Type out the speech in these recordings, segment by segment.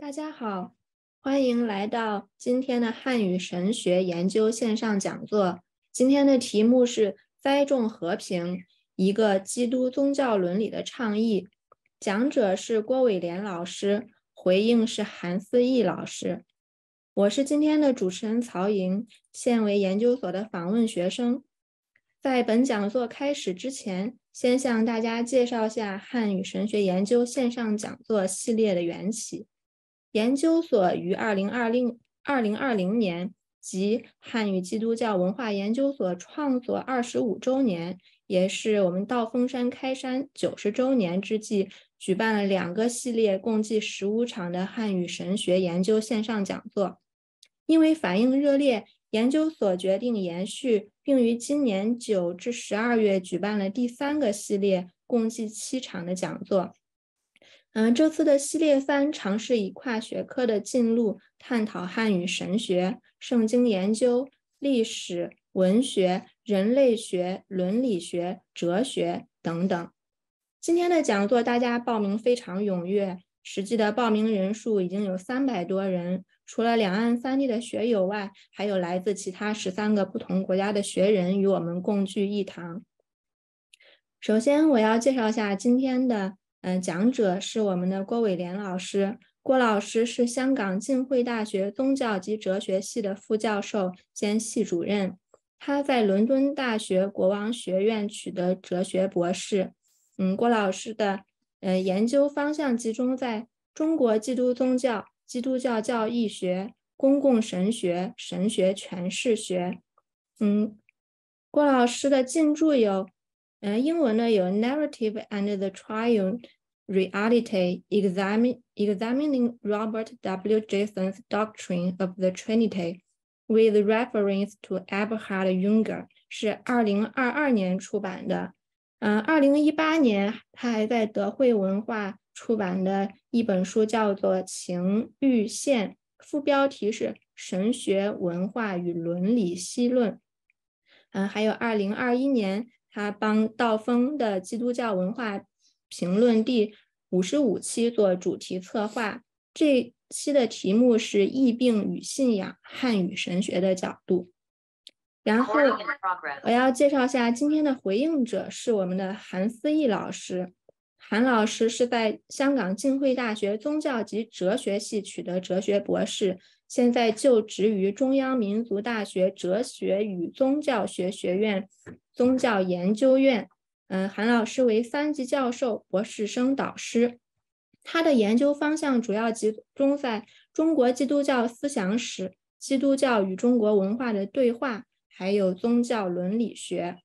大家好，欢迎来到今天的汉语神学研究线上讲座。今天的题目是“栽种和平：一个基督宗教伦理的倡议”。讲者是郭伟莲老师，回应是韩思义老师。我是今天的主持人曹莹，现为研究所的访问学生。在本讲座开始之前，先向大家介绍下汉语神学研究线上讲座系列的缘起。研究所于二零二零二零二零年及汉语基督教文化研究所创作二十五周年，也是我们道峰山开山九十周年之际，举办了两个系列，共计十五场的汉语神学研究线上讲座。因为反应热烈，研究所决定延续。并于今年九至十二月举办了第三个系列，共计七场的讲座。嗯，这次的系列三尝试以跨学科的进路，探讨汉语神学、圣经研究、历史、文学、人类学、伦理学、哲学等等。今天的讲座大家报名非常踊跃，实际的报名人数已经有三百多人。除了两岸三地的学友外，还有来自其他十三个不同国家的学人与我们共聚一堂。首先，我要介绍一下今天的嗯讲者是我们的郭伟莲老师。郭老师是香港浸会大学宗教及哲学系的副教授兼系主任，他在伦敦大学国王学院取得哲学博士。嗯，郭老师的呃研究方向集中在中国基督宗教。基督教教义学、公共神学、神学诠释学。嗯，郭老师的进驻有，嗯，英文呢有《Narrative and the Triune Reality Examining Examining Robert W. Jason's Doctrine of the Trinity with Reference to Abraham Junger》，是二零二二年出版的。嗯，二零一八年他还在德汇文化。出版的一本书叫做《情欲线》，副标题是《神学文化与伦理析论》。嗯，还有二零二一年， 他帮道风的《基督教文化评论》第五十五期做主题策划，这期的题目是“疫病与信仰：汉语神学的角度”。然后我要介绍一下今天的回应者是我们的韩思义老师。韩老师是在香港浸会大学宗教及哲学系取得哲学博士，现在就职于中央民族大学哲学与宗教学学院宗教研究院。嗯，韩老师为三级教授、博士生导师，他的研究方向主要集中在中国基督教思想史、基督教与中国文化的对话，还有宗教伦理学。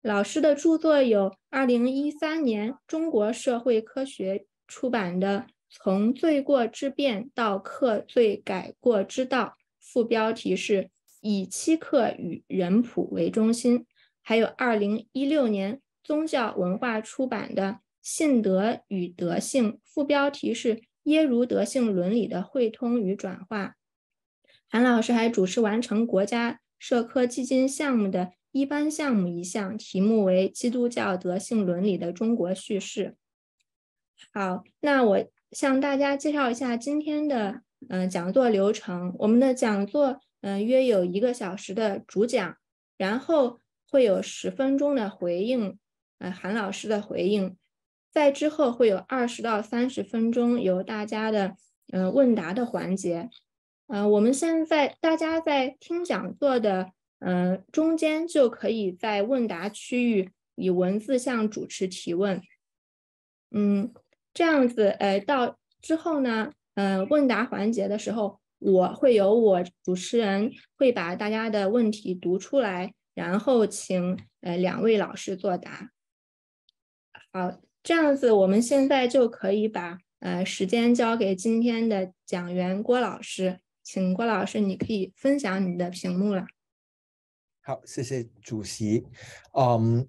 老师的著作有二零一三年中国社会科学出版的《从罪过之辩到克罪改过之道》，副标题是以七克与人谱为中心；还有二零一六年宗教文化出版的《信德与德性》，副标题是耶儒德性伦理的汇通与转化。韩老师还主持完成国家社科基金项目的。一般项目一项，题目为《基督教德性伦理的中国叙事》。好，那我向大家介绍一下今天的嗯讲座流程。我们的讲座嗯约有一个小时的主讲，然后会有十分钟的回应，呃韩老师的回应，在之后会有二十到三十分钟由大家的嗯问答的环节。呃，我们现在大家在听讲座的。嗯，中间就可以在问答区域以文字向主持提问。嗯，这样子，呃，到之后呢，呃，问答环节的时候，我会有我主持人会把大家的问题读出来，然后请呃两位老师作答。好，这样子，我们现在就可以把呃时间交给今天的讲员郭老师，请郭老师，你可以分享你的屏幕了。好，谢谢主席。嗯，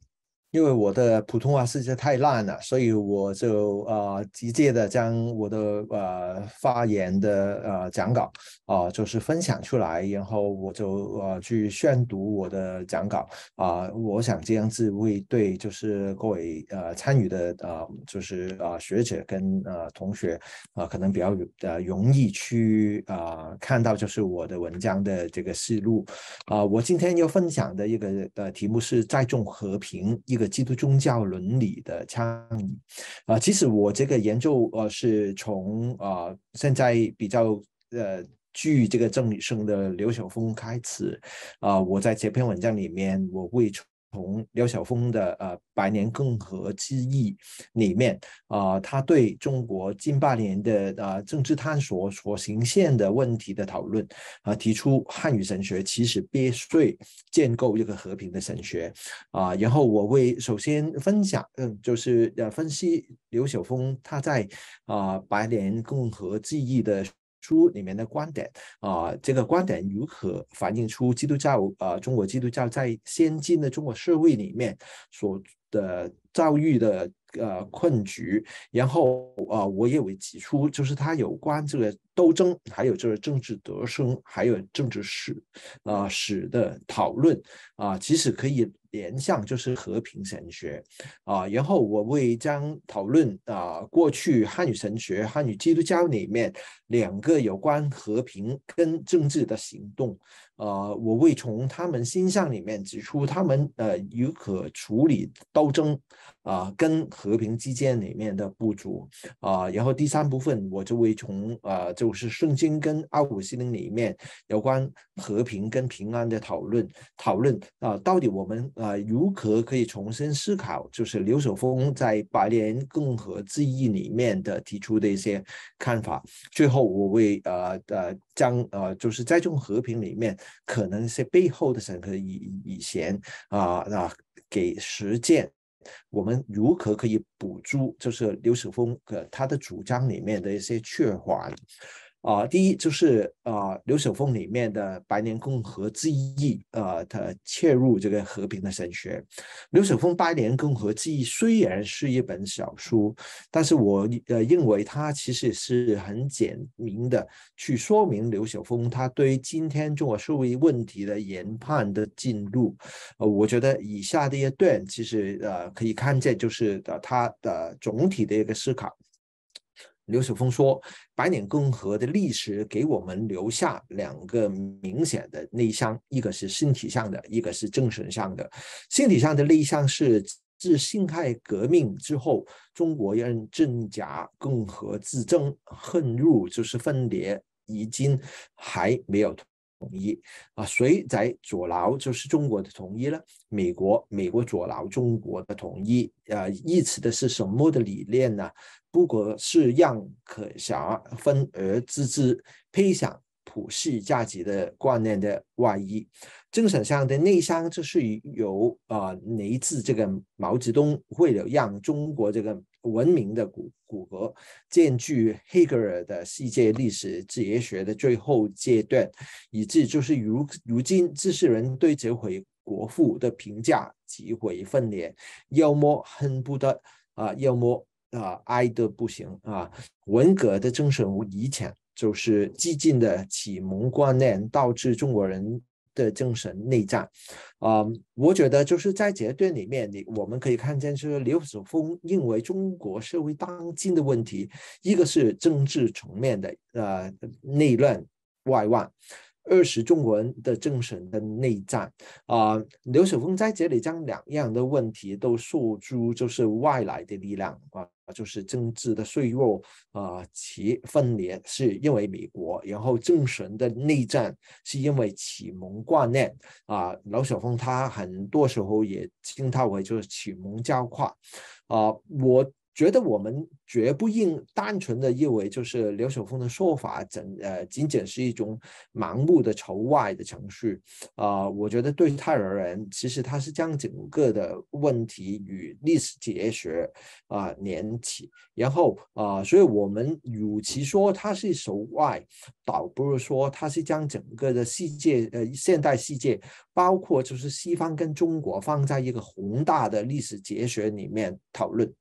因为我的普通话实在太烂了，所以我就呃直接的将我的呃发言的呃讲稿啊，就是分享出来，然后我就呃去宣读我的讲稿啊。我想这样子会对就是各位呃参与的呃就是啊学者跟呃同学啊，可能比较呃容易去啊看到就是我的文章的这个思路啊。我今天要分享的一个呃题目是在重和平一个。基督宗教伦理的倡议啊，其实我这个研究呃是从啊现在比较呃具这个正理性的刘晓峰开始啊，我在这篇文章里面我会。从刘晓峰的呃《百年共和之意》里面啊，他对中国近八年的呃政治探索所形现的问题的讨论啊，提出汉语神学其实必须建构一个和平的神学啊。然后我会首先分享，嗯，就是呃分析刘晓峰他在啊《百年共和之意》的。书里面的观点啊，这个观点如何反映出基督教呃，中国基督教在先进的中国社会里面所的遭遇的呃困局？然后啊，我也会指出，就是它有关这个斗争，还有就是政治得胜，还有政治史啊史的讨论啊，其实可以。联想就是和平神学啊，然后我会将讨论啊过去汉语神学、汉语基督教里面两个有关和平跟政治的行动，呃，我会从他们心象里面指出他们呃如何处理斗争啊跟和平之间里面的不足啊，然后第三部分我就会从呃就是圣经跟奥古斯丁里面有关和平跟平安的讨论讨论啊，到底我们。啊，如何可以重新思考？就是刘守峰在《百年共和之意》里面的提出的一些看法。最后，我会呃呃将呃就是在这种和平里面，可能是背后的审核以以前啊啊给实践，我们如何可以补足？就是刘守峰的他的主张里面的一些缺环。啊，第一就是啊，刘守峰里面的《百年共和之意》呃，他切入这个和平的神学。刘守峰《百年共和之意》虽然是一本小书，但是我呃认为它其实是很简明的去说明刘守峰他对于今天中国社会问题的研判的进路。呃，我觉得以下的一段其实呃可以看见，就是的他的总体的一个思考。刘守峰说：“百年共和的历史给我们留下两个明显的内伤，一个是身体上的，一个是精神上的。身体上的内伤是自辛亥革命之后，中国人真假共和之争，恨入就是分裂，已经还没有。”统一啊，谁在阻挠就是中国的统一了？美国，美国阻挠中国的统一，呃，意持的是什么的理念呢？不过是让可辖分而治之，配上普世价值的观念的外衣。精神上的内伤，就是由啊来自这个毛泽东为了让中国这个。文明的骨骨骼，兼具黑格尔的世界历史哲学的最后阶段，以致就是如如今知识人对这回国父的评价极为分裂，要么恨不得啊，要么啊爱得不行啊。文革的精神无遗产就是激进的启蒙观念，导致中国人。的精神内战，啊，我觉得就是在这段里面，你我们可以看见，就是刘子峰认为中国社会当今的问题，一个是政治层面的，呃，内乱外患。二十中国人的精神的内战。啊，刘守峰在这里将两样的问题都诉诸，就是外来的力量啊，就是政治的脆弱啊，其分裂是因为美国，然后精神的内战是因为启蒙观念。啊，刘守峰他很多时候也称他为就是启蒙教化啊，我觉得我们绝不应单纯的认为就是刘晓峰的说法，整呃仅仅是一种盲目的仇外的程序啊。我觉得对他而言，其实他是将整个的问题与历史哲学啊连起，然后啊，所以我们与其说他是仇外，倒不如说他是将整个的世界呃现代世界，包括就是西方跟中国放在一个宏大的历史哲学里面讨论。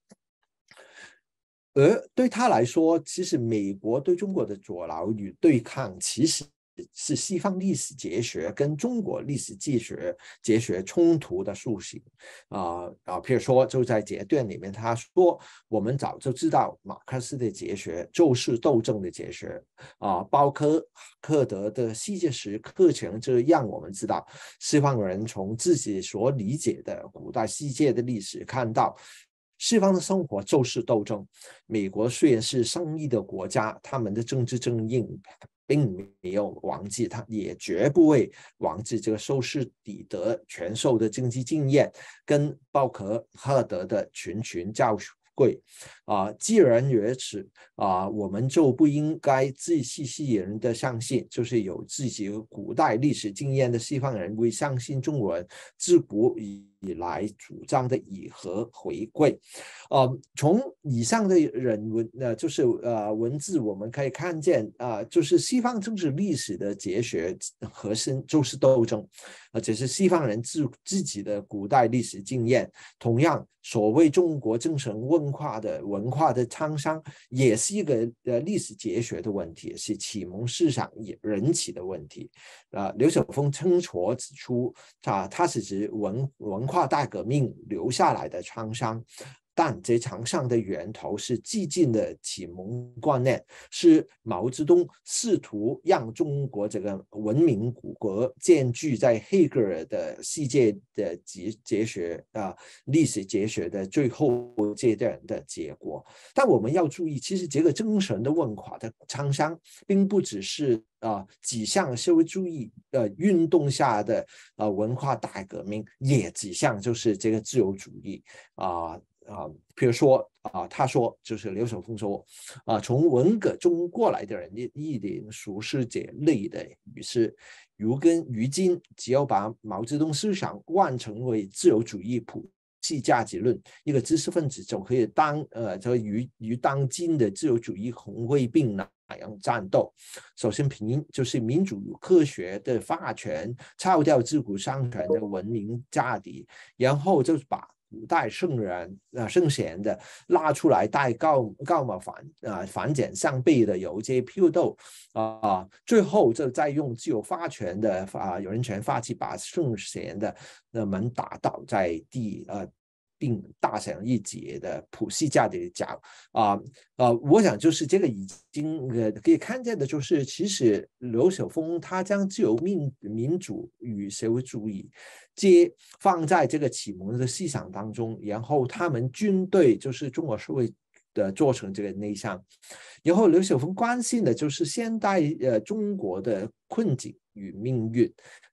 而对他来说，其实美国对中国的阻挠与对抗，其实是西方历史哲学跟中国历史哲学哲学冲突的塑形。啊啊，譬如说，就在节段里面，他说：“我们早就知道马克思的哲学就是斗争的哲学。”啊，包科克德的世界史课程就让我们知道，西方人从自己所理解的古代世界的历史看到。西方的生活就是斗争。美国虽然是生意的国家，他们的政治正印并没有忘记，他也绝不会忘记这个收视底德全受的经济经验，跟鲍克赫德的群群教诲。啊，既然如此啊，我们就不应该自欺欺人的相信，就是有自己古代历史经验的西方人会相信中国人自古以以来主张的以和回归。呃，从以上的人文呃，就是呃文字我们可以看见啊，就是西方政治历史的哲学核心就是斗争，而且是西方人自自己的古代历史经验。同样，所谓中国精神文化的。文化的沧桑也是一个呃历史哲学的问题，是启蒙思想也引起的问题。啊，刘晓峰清楚指出，啊，它是指文文化大革命留下来的创伤。但这场上的源头是激进的启蒙观念，是毛泽东试图让中国这个文明古国建聚在黑格尔的世界的哲哲学啊历史哲学的最后阶段的结果。但我们要注意，其实这个精神的问化的沧桑，并不只是啊几项社会主义呃运动下的呃文化大革命，也几项就是这个自由主义啊。啊，比如说啊，他说就是刘守峰说啊，从文革中过来的人一一定熟悉这类的于是，如今如今只要把毛泽东思想换成为自由主义普世价值论，一个知识分子就可以当呃，就与与当今的自由主义红卫兵那样战斗。首先，凭就是民主科学的发权，抄掉自古相传的文明价值，然后就是把。古代圣人啊，圣贤的拉出来带告告嘛反啊反简上背的有些批斗啊，最后就再用具有发权的啊有人权发起把圣贤的那门打倒在地啊。并大响一节的普世价值的讲啊啊，我想就是这个已经呃可以看见的，就是其实刘晓峰他将自由民民主与社会主义皆放在这个启蒙的思想当中，然后他们军队就是中国社会的做成这个内向，然后刘晓峰关心的就是现代呃中国的困境与命运。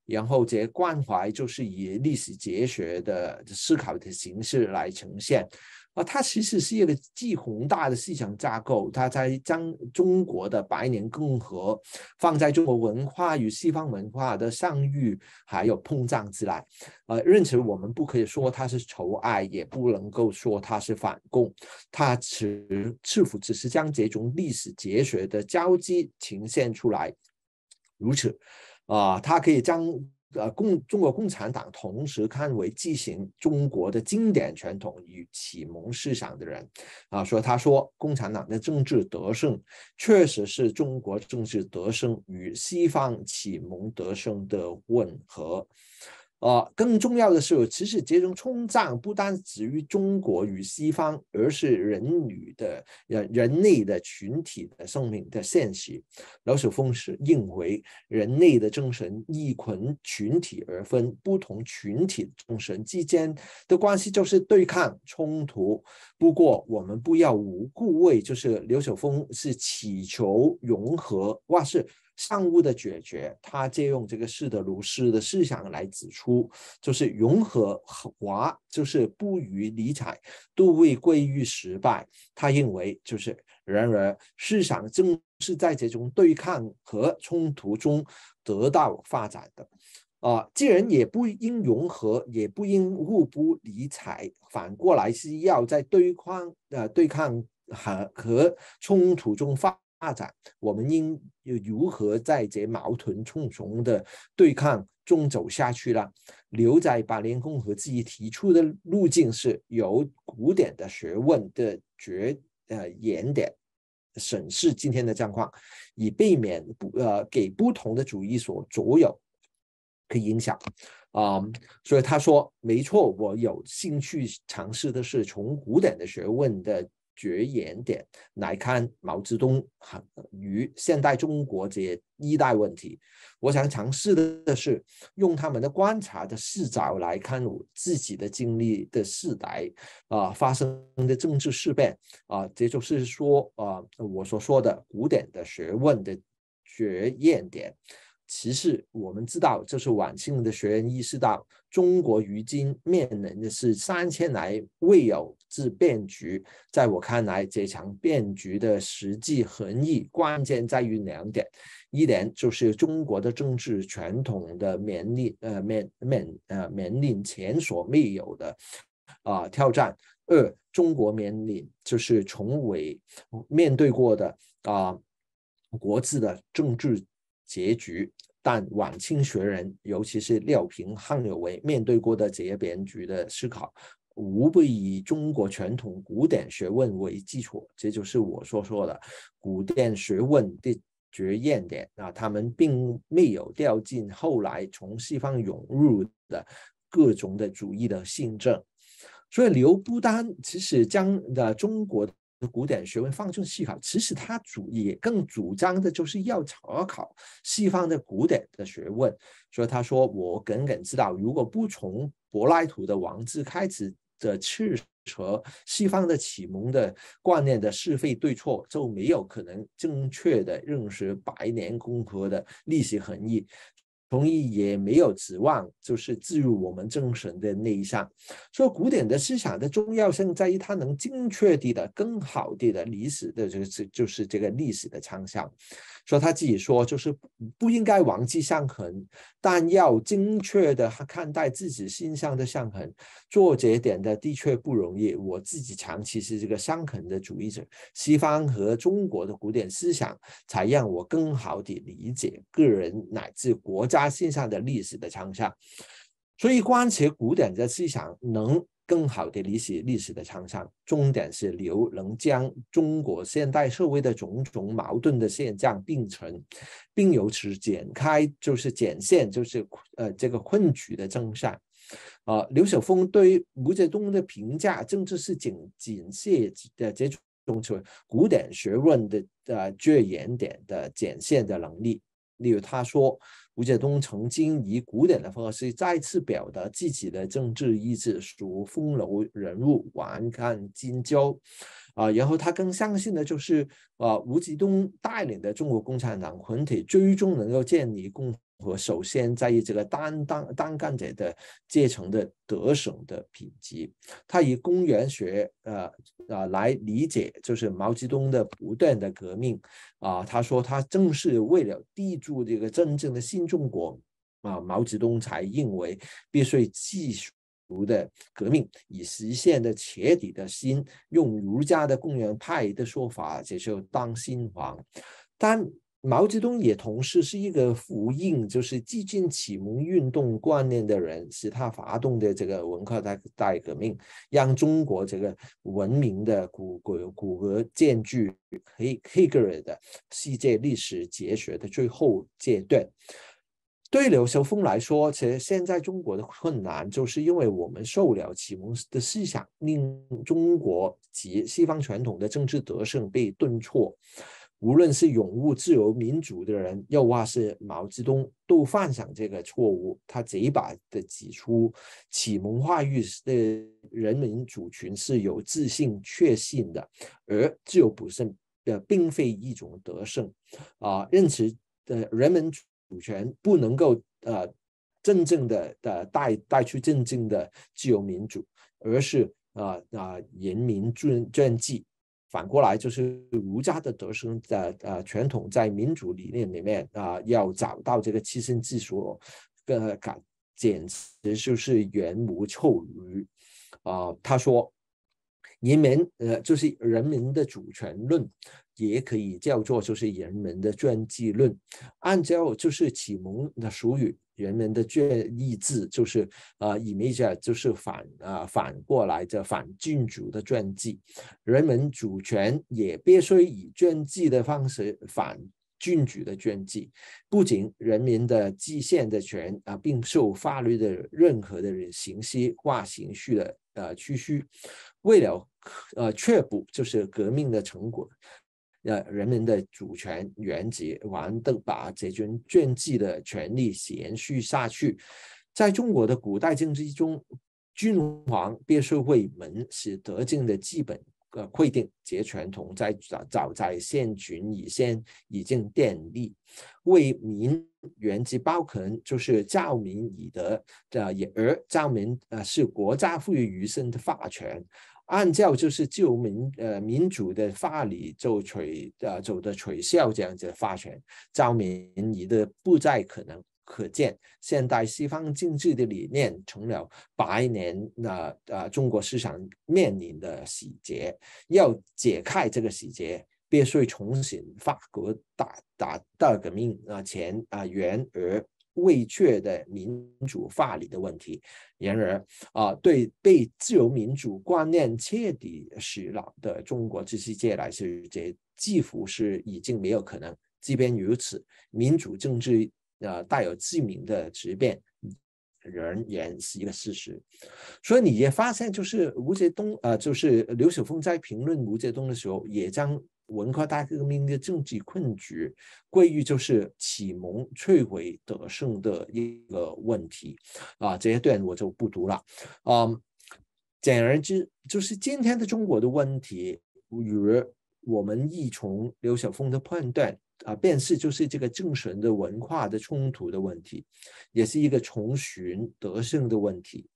然后这关怀就是以历史哲学的思考的形式来呈现，啊，它其实是一个既宏大的思想架构，它在将中国的百年共和放在中国文化与西方文化的相遇还有碰撞之来，呃，因此我们不可以说它是仇爱，也不能够说它是反共，它只是否只是将这种历史哲学的交集呈现出来，如此。啊，他可以将呃共中国共产党同时看为继承中国的经典传统与启蒙思想的人，啊，所以他说共产党的政治得胜确实是中国政治得胜与西方启蒙得胜的吻合。啊，更重要的是，其实这种冲撞不单止于中国与西方，而是人与的人人类的群体的生命的现实。老舍峰是认为，人类的精神依群群体而分，不同群体精神之间的关系就是对抗冲突。不过，我们不要无故为就是刘守峰是祈求融合，或是。尚物的解决，他借用这个释德鲁斯的思想来指出，就是融合和华就是不予理睬，都未归于失败。他认为，就是然而市场正是在这种对抗和冲突中得到发展的。啊，既然也不应融合，也不应互不理睬，反过来是要在对抗呃对抗和和冲突中发展。我们应如何在这矛盾重重的对抗中走下去呢？留在百年共和自己提出的路径是由古典的学问的绝呃原点审视今天的状况，以避免不呃给不同的主义所左右。可以影响啊，所以他说没错，我有兴趣尝试的是从古典的学问的着眼点来看毛泽东与现代中国这些一代问题。我想尝试的是用他们的观察的视角来看我自己的经历的世代啊发生的政治事变啊，这就是说啊我所说的古典的学问的着眼点。其实我们知道，就是晚清的学人意识到，中国如今面临的是三千来未有之变局。在我看来，这场变局的实际含义关键在于两点：一点就是中国的政治传统的面临呃面面呃面临前所未有的啊挑战；二，中国面临就是从未面对过的啊国字的政治。结局，但晚清学人，尤其是廖平、汉有为面对过的这些变局的思考，无不以中国传统古典学问为基础。这就是我所说的古典学问的绝验点啊！他们并没有掉进后来从西方涌入的各种的主义的性证。所以刘不丹其实将的中国的。古典学问放进思考，其实他主也更主张的就是要查考西方的古典的学问。所以他说：“我耿耿知道，如果不从柏拉图的王字开始的斥责西方的启蒙的观念的是非对错，就没有可能正确的认识百年共和的历史含义。”同意也没有指望，就是置入我们精神的内向。说古典的思想的重要性在于它能精确地的、更好地的历史的这个是就是这个历史的畅说他自己说，就是不应该忘记伤痕，但要精确的看待自己心上的伤痕。做这点的的确不容易。我自己长期是这个伤痕的主义者，西方和中国的古典思想才让我更好地理解个人乃至国家心上的历史的畅想。所以，关切古典的思想能。更好的理解历史的沧桑，重点是刘能将中国现代社会的种种矛盾的现象并存，并由此展开，就是展现，就是呃这个困局的真相。啊，刘晓峰对于毛泽东的评价，政治是仅仅现的这种就古典学问的呃最原点的展现的能力。例如，他说。吴杰东曾经以古典的方式再次表达自己的政治意志，属风流人物，顽抗金交。啊，然后他更相信的就是，啊，吴吉东带领的中国共产党群体最终能够建立共。和首先在于这个单当单干者的阶层的得胜的品级，他以公园学呃呃来理解，就是毛泽东的不断的革命啊，他说他正是为了缔筑这个真正的新中国啊，毛泽东才认为必须继续的革命，以实现的彻底的新，用儒家的公园派的说法，就是当新皇，但。毛泽东也同时是一个福音，就是激进启蒙运动观念的人，是他发动的这个文化大大革命，让中国这个文明的骨骨骨骼建具黑黑格尔的世界历史哲学的最后阶段。对刘晓峰来说，其实现在中国的困难，就是因为我们受了启蒙的思想，令中国及西方传统的政治德胜被顿挫。无论是拥护自由民主的人，又或是毛泽东，都犯上这个错误。他贼把的指出，启蒙化育的人民主群是有自信确信的，而自由不胜的并非一种得胜啊。因此，的人民主权不能够呃真正的的带带出真正的自由民主，而是啊啊人民专专制。反过来就是儒家的德生的呃传统，在民主理念里面啊，要找到这个栖身之所，呃，感简直就是缘无凑鱼啊。他说，人民呃就是人民的主权论，也可以叫做就是人民的专制论。按照就是启蒙的俗语。人们的专意志就是呃，意味着就是反啊反过来的反君主的专制，人民主权也必须以专制的方式反君主的专制。不仅人民的制宪的权啊，并受法律的任何的形式化形序的呃区区，为了呃确保就是革命的成果。呃，人民的主权原则，完的把这种专制的权利延续下去。在中国的古代政治中，君王必须为民是德政的基本呃规定，这传统在早早在先秦以前已经奠立。为民原则包含就是教民以德，呃，而教民呃是国家赋予余生的法权。按照就是旧民呃民主的法理就取呃走的取消这样子的法权，照民意的不再可能可见。现代西方政治的理念成了百年那呃中国市场面临的洗劫，要解开这个洗劫，必须重新法国大大大革命啊前啊原而。未确的民主法理的问题，然而啊，对被自由民主观念彻底洗脑的中国知识界来说，这几乎是已经没有可能。即便如此，民主政治啊带有致命的质变，仍然是一个事实。所以你也发现，就是吴杰东啊，就是刘晓峰在评论吴杰东的时候，也将。文化大革命的政治困局，归于就是启蒙摧毁德胜的一个问题啊，这些段我就不读了啊。简而言之，就是今天的中国的问题，与我们一从刘晓峰的判断啊，便是就是这个精神的文化的冲突的问题，也是一个重寻德胜的问题。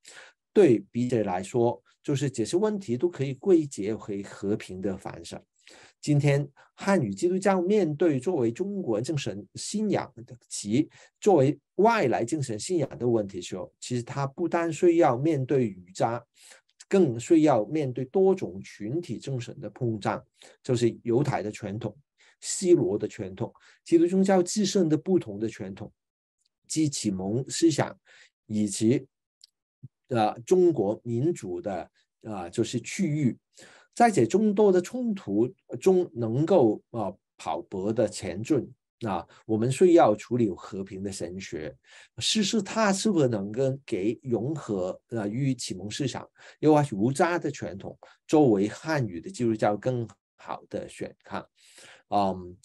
对笔者来说，就是这些问题都可以归结为和平的反省。今天汉语基督教面对作为中国精神信仰的其作为外来精神信仰的问题时候，其实它不单需要面对瑜伽，更需要面对多种群体精神的碰撞，就是犹太的传统、西罗的传统、基督宗教自身的不同的传统及启蒙思想，以及呃中国民主的啊就是区域。在这众多的冲突中，能够啊跑博的前进啊，我们需要处理和平的神学，试试它是否能够给融合啊与启蒙思想，又或儒家的传统作为汉语的基督教更好的选项，嗯。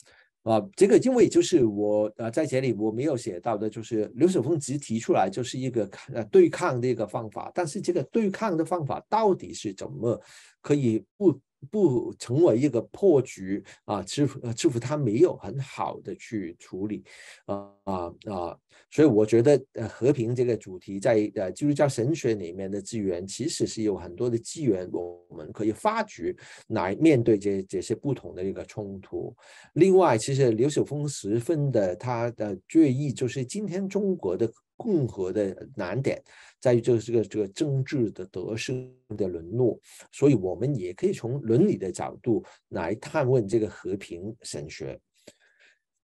啊，这个因为就是我呃在这里我没有写到的，就是刘守峰只提出来就是一个呃对抗的一个方法，但是这个对抗的方法到底是怎么可以不？不成为一个破局啊，似乎似乎他没有很好的去处理，啊啊啊！所以我觉得呃和平这个主题在呃基督教神学里面的资源其实是有很多的资源，我们可以发掘来面对这这些不同的一个冲突。另外，其实刘守峰十分的他的决议就是今天中国的。共和的难点在于，这个这个这个政治的得失的沦落，所以我们也可以从伦理的角度来探问这个和平神学。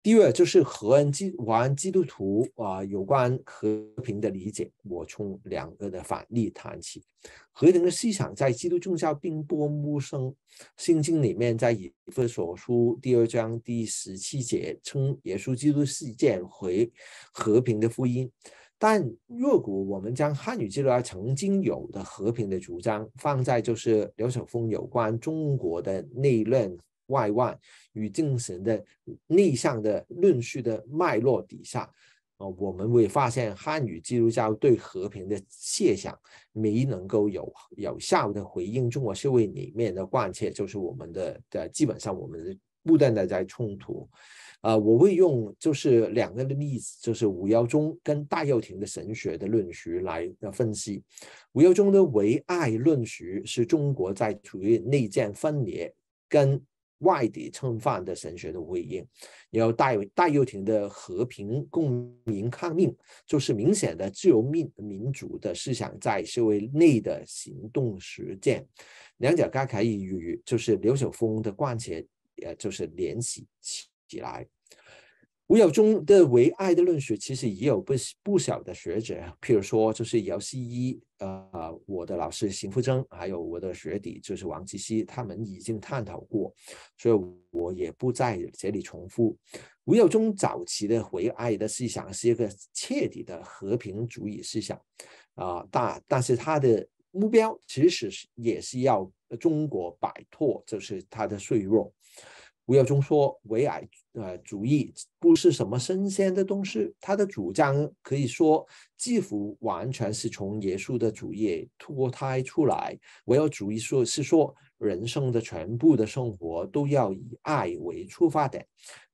第二就是和恩基玩基督徒啊有关和平的理解，我从两个的反例谈起。和平的思想在基督宗教并不陌生，圣经里面在以弗所书第二章第十七节称耶稣基督事件为和平的福音。但如果我们将汉语基督教曾经有的和平的主张放在就是刘晓峰有关中国的内乱。外外与精神的内向的论述的脉络底下，啊，我们会发现汉语基督教对和平的设想没能够有有效的回应中国社会里面的关切，就是我们的的基本上我们的不断的在冲突。啊，我会用就是两个例子，就是吴耀宗跟戴耀廷的神学的论述来分析。吴耀宗的唯爱论述是中国在处于内战分裂跟外敌侵犯的神学的回应。然后戴戴又廷的和平共鸣抗命，就是明显的自由民民主的思想在社会内的行动实践。两者加可以与就是刘晓峰的关切，呃，就是联系起来。吴耀宗的唯爱的论述，其实也有不不少的学者，譬如说就是姚希一，呃，我的老师邢福增，还有我的学弟就是王吉熙，他们已经探讨过，所以我也不在这里重复。吴耀宗早期的唯爱的思想是一个彻底的和平主义思想，啊，但但是他的目标其实是也是要中国摆脱就是他的脆弱。吴耀宗说：“唯爱呃主义不是什么新鲜的东西，他的主张可以说几乎完全是从耶稣的主业脱胎出来。唯爱主义说是说人生的全部的生活都要以爱为出发点，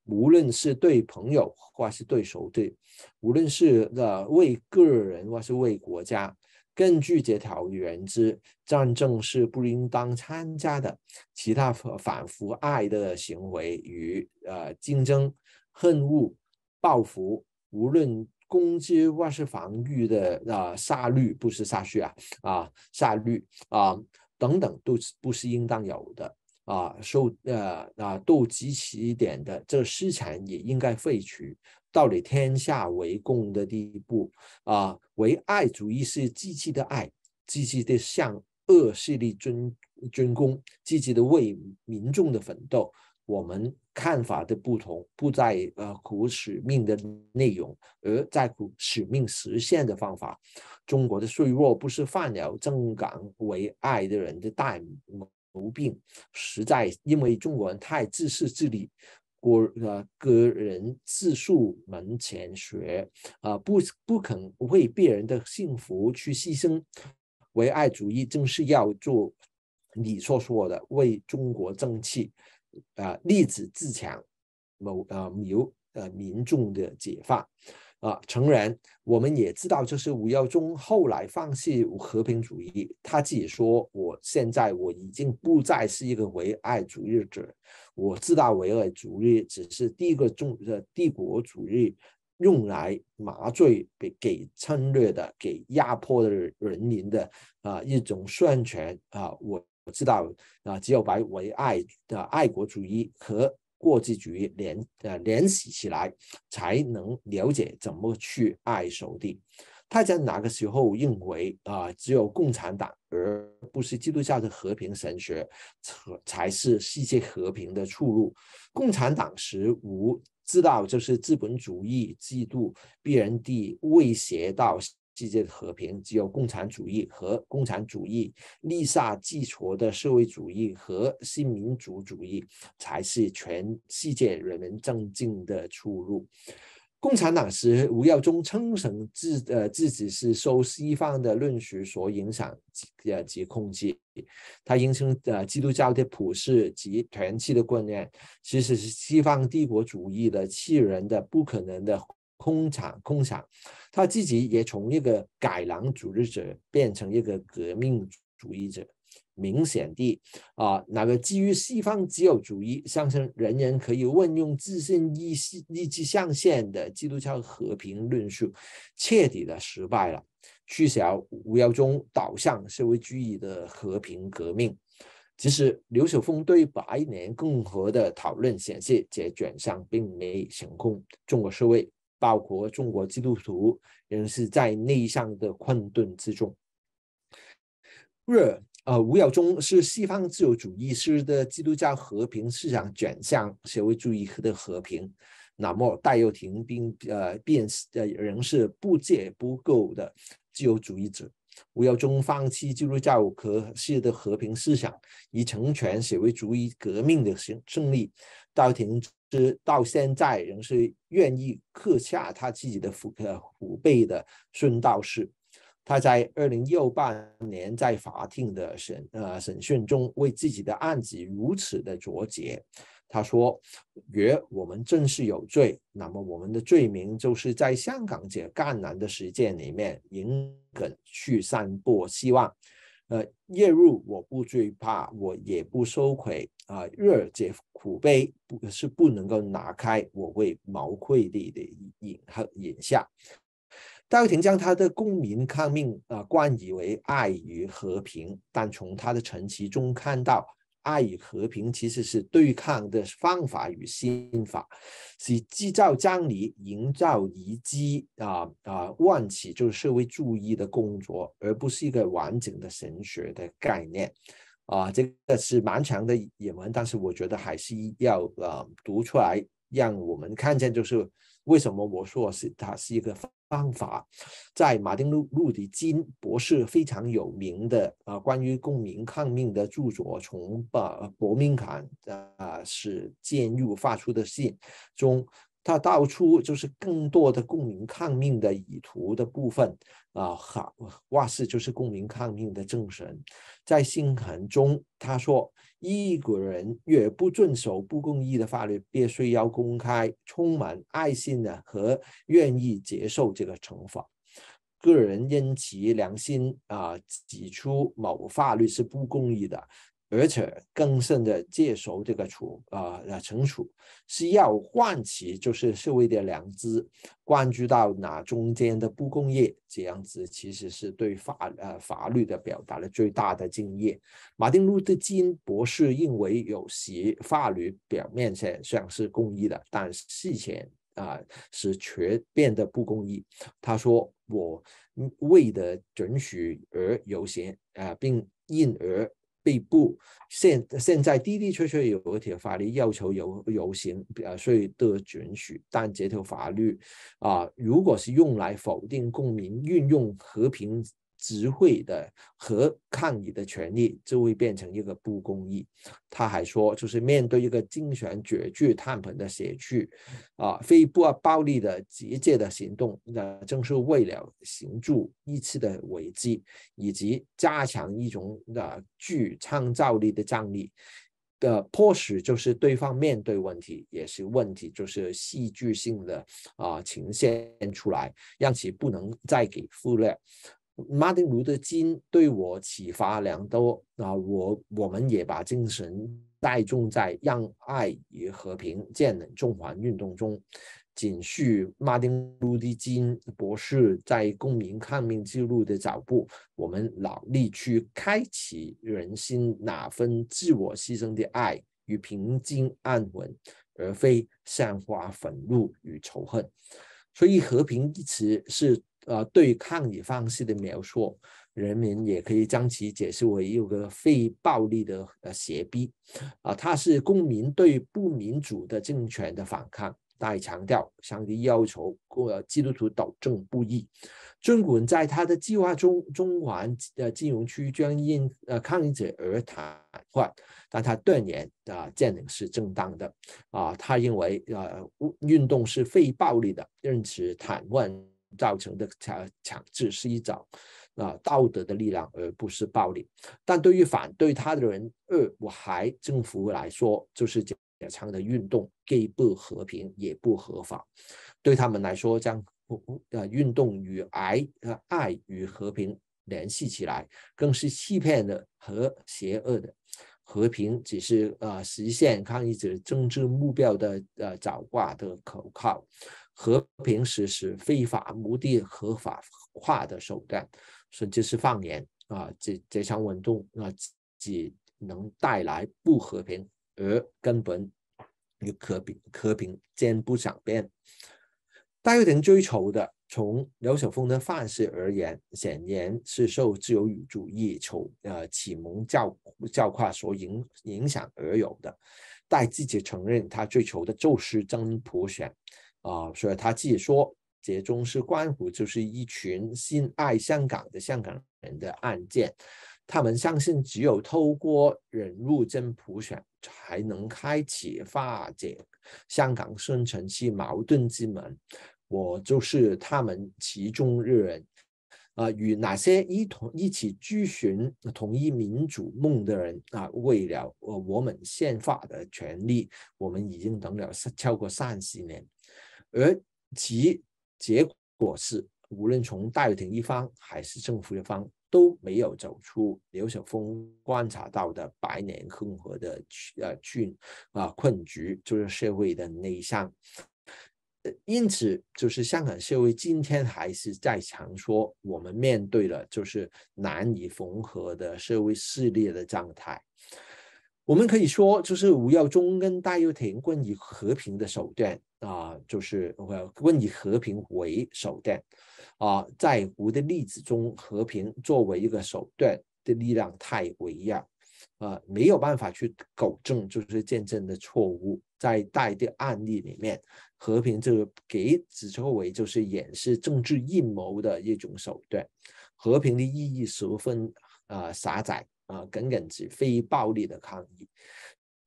无论是对朋友或是对手对，无论是呃为个人或是为国家。”根据这条原则，战争是不应当参加的。其他反复爱的行为与呃竞争、恨恶、报复，无论攻击或是防御的啊杀戮，不是杀戮啊啊杀戮啊等等，都是不是应当有的啊受呃啊都极其一点的，这个思想也应该废除。到了天下为公的地步啊，唯爱主义是积极的爱，积极的向恶势力尊尊公，积极的为民众的奋斗。我们看法的不同，不在呃苦使命的内容，而在苦使命实现的方法。中国的脆弱不是犯了正港为爱的人的大毛病，实在因为中国人太自私自利。国呃个人自述门前学啊，不不肯为别人的幸福去牺牲，唯爱主义正是要做你所说的为中国争气啊，立志自强，谋啊谋呃民众的解放。啊，诚然，我们也知道，就是吴耀宗后来放弃和平主义，他自己说：“我现在我已经不再是一个唯爱主义者，我知道唯爱主义只是第一个中的帝国主义，用来麻醉给给侵略的、给压迫的人民的啊一种宣传啊。我知道啊，只有把唯爱的爱国主义和。”国际主义联呃联系起来，才能了解怎么去爱手地。他在哪个时候认为啊，只有共产党而不是基督教的和平神学，才才是世界和平的出路。共产党时无知道，就是资本主义制度必然地威胁到。世界的和平，只有共产主义和共产主义立下基础的社会主义和新民主主义，才是全世界人民正经的出路。共产党时，吴耀宗称神自呃自己是受西方的论述所影响呃及控制，他应称呃基督教的普世及团契的观念，其实是西方帝国主义的气人的不可能的。空场，空场，他自己也从一个改良主义者变成一个革命主义者。明显地，啊，那个基于西方自由主义，相信人人可以运用自身意识意志象限的基督教和平论述，彻底的失败了。取消吴耀宗导向社会主义的和平革命。其实，刘守峰对百年共和的讨论显示，这转向并没成功。中国社会。包括中国基督徒仍是在内向的困顿之中。若呃吴耀宗是西方自由主义式的基督教和平思想转向社会主义的和平，那么戴耀廷并呃便是呃仍是不借不够的自由主义者。吴耀宗放弃基督教和世的和平思想，以成全社会主义革命的胜胜利。戴耀廷。是到现在仍是愿意刻下他自己的虎呃虎背的顺道士。他在二零一八年在法庭的审呃审讯中，为自己的案子如此的卓结。他说：“若我们正是有罪，那么我们的罪名就是在香港这赣南的实践里面，勇敢去散播希望。呃，夜入我不惧怕，我也不羞愧啊。热解苦悲不是不能够拿开我为毛愧地的引和引下。”戴耀廷将他的公民抗命啊冠以为爱与和平，但从他的陈词中看到。爱与和平其实是对抗的方法与心法，是制造张力、营造遗迹啊啊，万起就是社会主义的工作，而不是一个完整的神学的概念啊。这个是蛮长的引文，但是我觉得还是要呃读出来，让我们看见就是为什么我说是它是一个。方法，在马丁路路迪金博士非常有名的啊关于公民抗命的著作，从把伯明翰啊是监狱发出的信中。他道出就是更多的公民抗命的意图的部分啊，哈，哇是就是公民抗命的精神。在信函中，他说：一个人越不遵守不公义的法律，必须要公开、充满爱心的和愿意接受这个惩罚。个人因其良心啊，指出某法律是不公义的。而且更甚的接受这个处啊啊惩处，是要唤起就是社会的良知，关注到哪中间的不公义，这样子其实是对法呃法律的表达了最大的敬业。马丁路德金博士认为，有些法律表面上像是公义的，但事前啊是全变得不公义。他说：“我为的准许而游行啊，并因而。”被捕，现现在的的确确有一条法律要求游游行，啊，所以得准许。但这条法律啊，如果是用来否定公民运用和平。智慧的和抗议的权利就会变成一个不公义。他还说，就是面对一个竞选绝句谈判的社区，啊，非不暴力的直接的行动，那正是为了行住一次的危机，以及加强一种的具创造力的张力的迫使，就是对方面对问题也是问题，就是戏剧性的啊呈现出来，让其不能再给忽略。马丁路德金对我启发良多啊！我我们也把精神带种在让爱与和平建立中环运动中，仅续马丁路德金博士在公民抗命之路的脚步，我们努力去开启人心那份自我牺牲的爱与平静安稳，而非散发愤怒与仇恨。所以，和平一词是。呃，对抗议方式的描述，人民也可以将其解释为一个非暴力的呃胁逼，啊，它是公民对不民主的政权的反抗。大强调，上帝要求呃基督徒导正不义。尽管在他的计划中，中环的金融区将因呃抗议者而瘫痪，但他断言啊，占领是正当的。啊，他认为呃运动是非暴力的，因此瘫痪。造成的强强制是一种啊道德的力量，而不是暴力。但对于反对他的人，二我还政府来说，就是解强的运动既不和平也不合法。对他们来说，将呃运动与爱呃爱与和平联系起来，更是欺骗的和邪恶的。和平只是呃实现抗议者政治目标的呃早挂的口号。和平实施非法目的合法化的手段，甚至是放言啊，这这场运动啊，只能带来不和平，而根本与和平和平兼不相边。戴玉廷追求的，从刘晓峰的范式而言，显然是受自由主义从呃启蒙教教化所影影响而有的。戴自己承认，他追求的就是真普选。啊，所以他自己说，这中是关乎就是一群心爱香港的香港人的案件，他们相信只有透过引入真普选，才能开启化解香港深层次矛盾之门。我就是他们其中一人。啊，与哪些一同一起追寻统一民主梦的人啊，为了呃我们宪法的权利，我们已经等了超过三十年，而其结果是，无论从戴耀廷一方还是政府一方，都没有走出刘晓峰观察到的百年共和的呃困啊困局，就是社会的内伤。因此，就是香港社会今天还是在常说，我们面对了就是难以缝合的社会撕裂的状态。我们可以说，就是吴耀宗跟戴佑廷冠以和平的手段啊，就是我问以和平为手段啊，在吴的例子中，和平作为一个手段的力量太微弱。呃，没有办法去纠正，就是见证的错误。在戴的案例里面，和平这个给指作为就是掩饰政治阴谋的一种手段。和平的意义十分呃狭窄啊，仅仅指非暴力的抗议。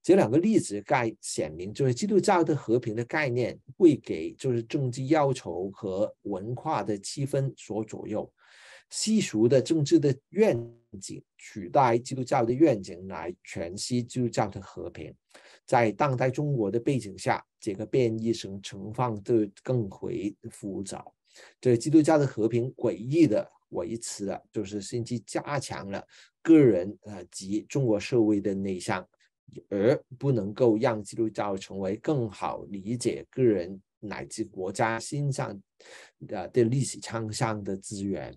这两个例子概显明，就是基督教的和平的概念会给就是政治要求和文化的气氛所左右。世俗的政治的愿景取代基督教的愿景来诠释基督教的和平，在当代中国的背景下，这个变异成情况就更为复杂。对基督教的和平诡异的维持了，就是甚至加强了个人呃及中国社会的内向，而不能够让基督教成为更好理解个人乃至国家心上的的历史创伤的资源。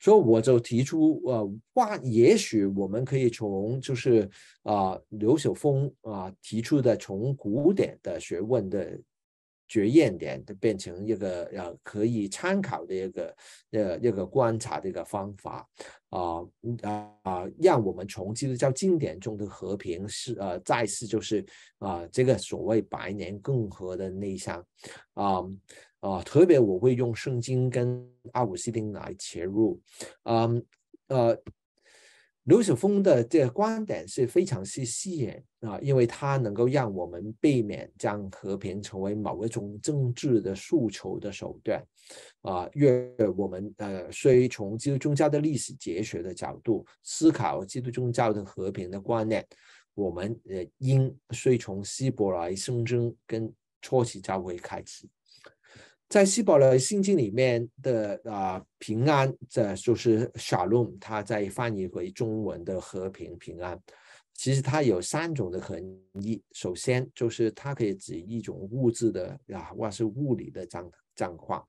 所以我就提出，呃，话也许我们可以从就是啊刘晓峰啊提出的从古典的学问的着眼点，就变成一个呃可以参考的一个呃一个观察的一个方法啊啊啊，让我们从基督教经典中的和平是呃再次就是啊这个所谓百年共和的内向啊。啊，特别我会用圣经跟阿古斯丁来切入，嗯，呃，刘晓峰的这个观点是非常是吸引啊，因为他能够让我们避免将和平成为某一种政治的诉求的手段，啊，越我们呃，虽从基督宗教的历史哲学的角度思考基督宗教的和平的观念，我们呃应虽从希伯来圣经跟初期教会开始。在希伯来圣经里面的啊平安，这就是 shalom，它在翻译为中文的和平平安。其实它有三种的含义。首先就是它可以指一种物质的啊，或是物理的状状况，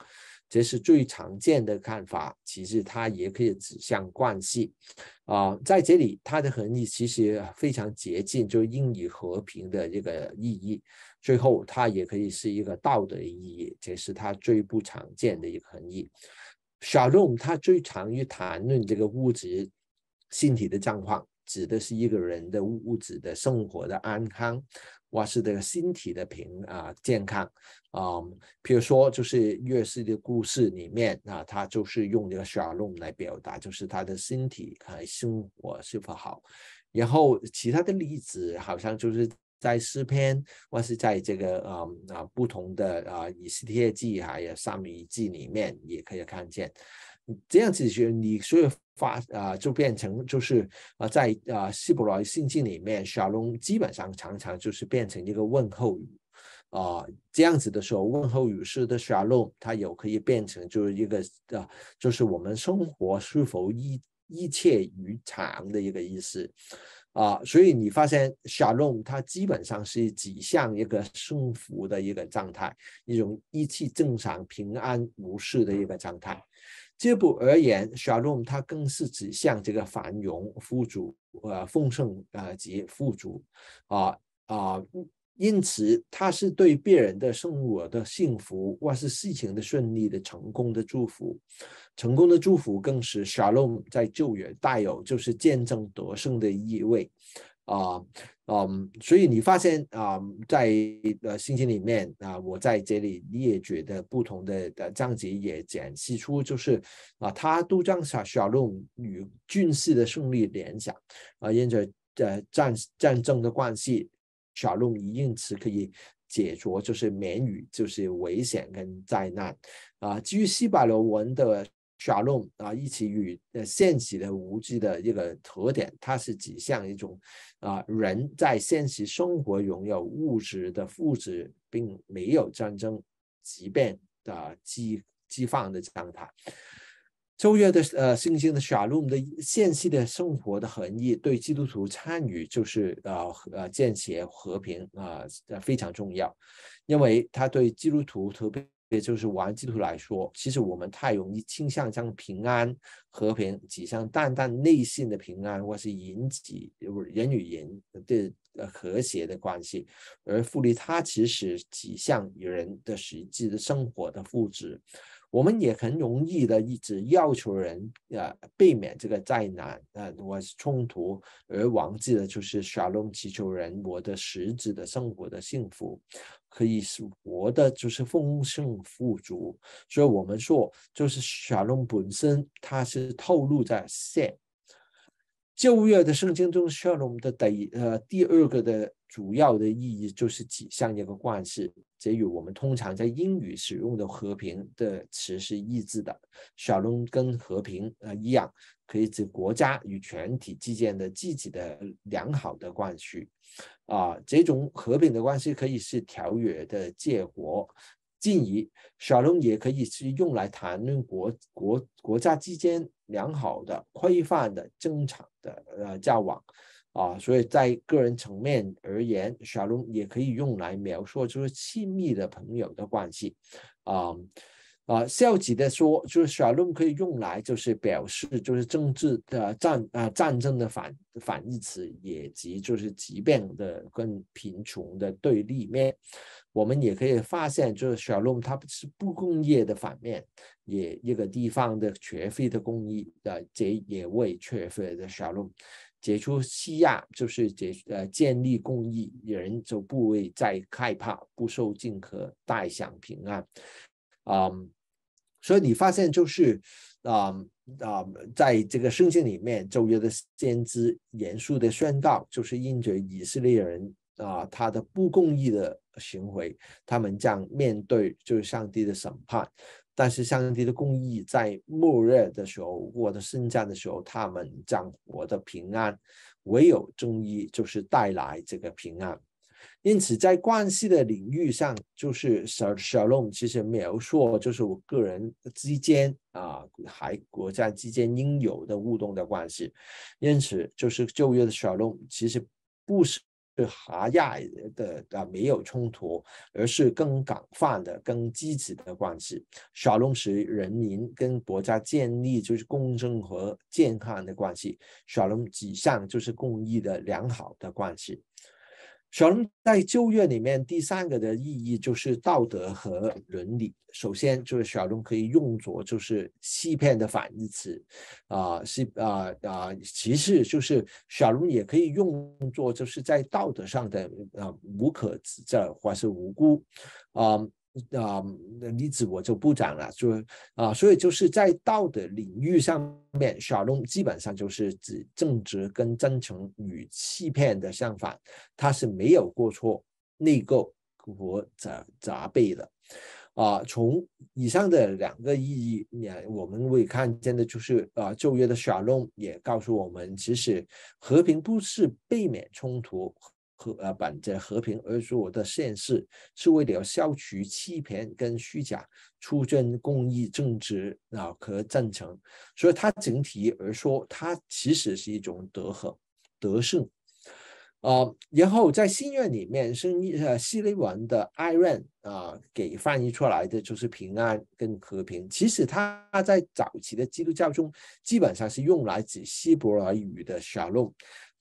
这是最常见的看法。其实它也可以指向关系啊，在这里它的含义其实非常接近，就英语和平的这个意义。最后，它也可以是一个道德意义，这是它最不常见的一个含义。Shalom，它最常于谈论这个物质、身体的状况，指的是一个人的物质的生活的安康，或是这个身体的平啊健康啊。比如说，就是约瑟的故事里面啊，他就是用这个 Shalom 来表达，就是他的身体和生活是否好。然后其他的例子好像就是。在诗篇，或是在这个啊啊不同的啊以斯帖记还有撒母耳记里面，也可以看见这样子就你所有发啊就变成就是啊在啊希伯来圣经里面，小龙基本上常常就是变成一个问候语啊这样子的时候，问候语式的小龙，它有可以变成就是一个啊就是我们生活是否一一切如常的一个意思。啊，所以你发现 shalom 它基本上是指向一个幸福的一个状态，一种一切正常、平安无事的一个状态。这部而言，shalom 它更是指向这个繁荣、富足、呃丰盛、呃及富足，啊啊。因此，它是对别人的生活的幸福，或是事情的顺利的成功的祝福。成功的祝福更是 Shalom 在旧约带有就是见证得胜的意味。啊，嗯，所以你发现啊，在呃圣经里面啊，我在这里你也觉得不同的的章节也展示出，就是啊，他都将小小龙与军事的胜利联想啊，因着呃战战争的关系。小龙一因此可以解决，就是免于就是危险跟灾难啊。基于希伯来文的 shalom 啊，一起与呃现实的无知的一个特点，它是指向一种啊人在现实生活拥有物质的物质，并没有战争、疾病的激激放的状态。旧约的呃星星的 shalom 的现实的生活的含义，对基督徒参与就是呃呃建设和平啊非常重要，因为他对基督徒特别。也就是玩基督徒来说，其实我们太容易倾向将平安、和平指向淡淡内心的平安，或是引起人与人的和谐的关系，而复利它其实指向人的实际的生活的福祉。我们也很容易的一直要求人呃避免这个灾难呃或是冲突，而忘记了就是沙龙祈求人我的实质的生活的幸福。可以是活的，就是丰盛富足，所以我们说，就是沙龙本身，它是透露在线。旧约的圣经中，小龙的第呃第二个的主要的意义就是指向一个关系，这与我们通常在英语使用的和平的词是一致的。小龙跟和平呃一样，可以指国家与全体之间的积极的良好的关系。啊，这种和平的关系可以是条约的结果。进而，小龙也可以是用来谈论国国国家之间良好的、规范的、正常的呃交往。啊，所以在个人层面而言，小龙也可以用来描述就是亲密的朋友的关系。啊。啊，消极的说，就是小论可以用来就是表示就是政治的战啊战争的反反义词，以及就是疾病的跟贫穷的对立面。我们也可以发现，就是小论它不是不工业的反面，也一个地方的缺乏的工艺的，这也为缺乏的小论解除西亚，就是解呃建立公益，人就不会再害怕，不受尽可带享平安。嗯，所以你发现就是，啊啊，在这个圣经里面，周约的先知严肃的宣告，就是因着以色列人啊他的不公义的行为，他们将面对就是上帝的审判。但是上帝的公义在末日的时候或者圣战的时候，他们将活得平安。唯有正义就是带来这个平安。因此，在关系的领域上，就是小小龙其实描述就是我个人之间啊，还国家之间应有的互动的关系。因此，就是旧约的小龙其实不是狭隘的啊，没有冲突，而是更广泛的、更积极的关系。小龙使人民跟国家建立就是公正和健康的关系。小龙指向就是公益的良好的关系。小龙在旧约里面第三个的意义就是道德和伦理。首先就是小龙可以用作就是欺骗的反义词，啊是啊啊，其次就是小龙也可以用作就是在道德上的啊无可指责或是无辜，啊。啊，例子我就不讲了，就啊，所以就是在道德领域上面，小龙基本上就是指正直跟真诚与欺骗的相反，它是没有过错、内疚和责责备的。啊，从以上的两个意义，也我们会看见的就是啊，旧约的小龙也告诉我们，其实和平不是避免冲突。和呃，本着和平而做的现实，是为了消除欺骗跟虚假，促进公益、正直啊和真诚。所以它整体而说，它其实是一种德和德胜啊。然后在新约里面，是呃希利文的 Iron 啊给翻译出来的就是平安跟和平。其实它在早期的基督教中，基本上是用来指希伯来语的 Shalom。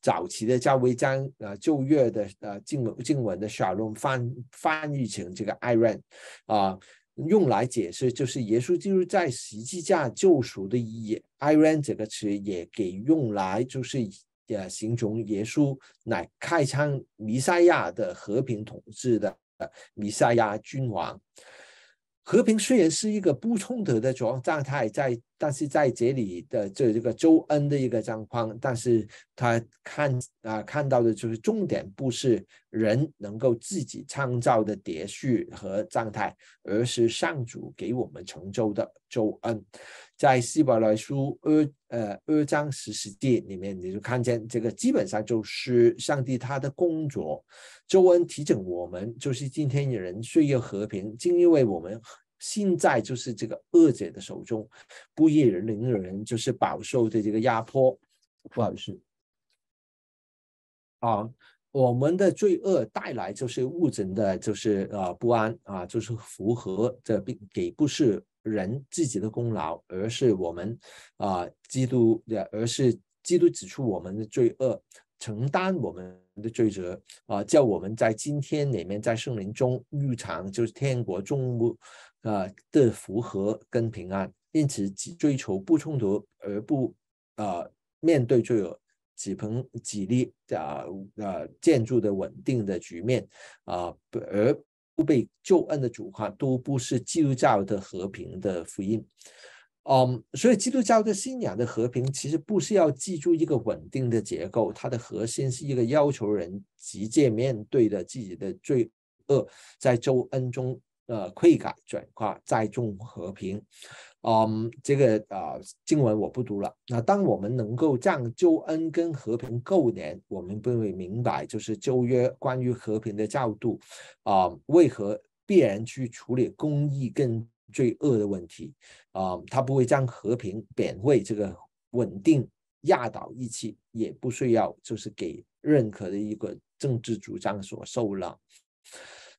早期的教会将呃旧约的呃经文经文的沙龙翻翻译成这个 Iron 啊，用来解释就是耶稣基督在十字架救赎的意义。Iron 这个词也给用来就是呃形容耶稣乃开仓弥赛亚的和平统治的弥赛亚君王。和平虽然是一个不冲突的状态，在但是在这里的这这个周恩的一个状况，但是他看啊看到的就是重点不是人能够自己创造的秩序和状态，而是上主给我们成就的周恩。在希伯来书二呃二章十四节里面，你就看见这个基本上就是上帝他的工作。周恩提醒我们，就是今天的人需要和平，正因为我们。现在就是这个恶者的手中，不义人的人就是饱受的这个压迫。不好意思，啊，我们的罪恶带来就是物质的，就是呃不安啊，就是符合这并给不是人自己的功劳，而是我们啊基督的，而是基督指出我们的罪恶。承担我们的罪责啊，叫我们在今天里面在圣灵中日常就是天国中物啊的符合跟平安，因此只追求不冲突而不啊面对罪恶，只凭己力啊啊建筑的稳定的局面啊，而不被救恩的主化，都不是基督教的和平的福音。嗯，所以基督教的信仰的和平，其实不是要记住一个稳定的结构，它的核心是一个要求人直接面对的自己的罪恶，在周恩中呃悔改转化，再重和平。嗯，这个啊经文我不读了。那当我们能够将救恩跟和平构连，我们便会明白，就是旧约关于和平的角度啊，为何必然去处理公义跟。罪恶的问题啊，他不会将和平贬为这个稳定压倒一切，也不需要就是给任何的一个政治主张所受了。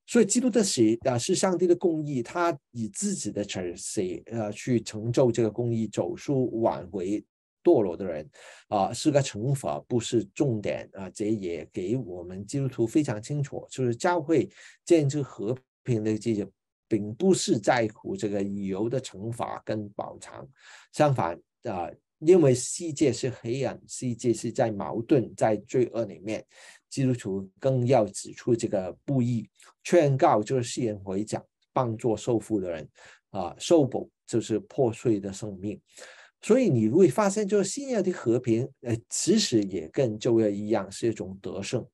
所以基督的死啊是上帝的公义，他以自己的死呃去成就这个公义，走出挽回堕落的人啊是个惩罚，不是重点啊。这也给我们基督徒非常清楚，就是教会建设和平的这些。并不是在乎这个理由的惩罚跟补偿，相反啊，因为世界是黑暗，世界是在矛盾、在罪恶里面，基督徒更要指出这个不义，劝告就是世人回讲，帮助受苦的人啊，受补就是破碎的生命，所以你会发现，就是信仰的和平，呃，其实也跟旧约一样，是一种得胜。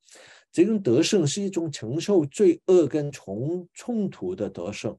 这种得胜是一种承受罪恶跟冲冲突的得胜，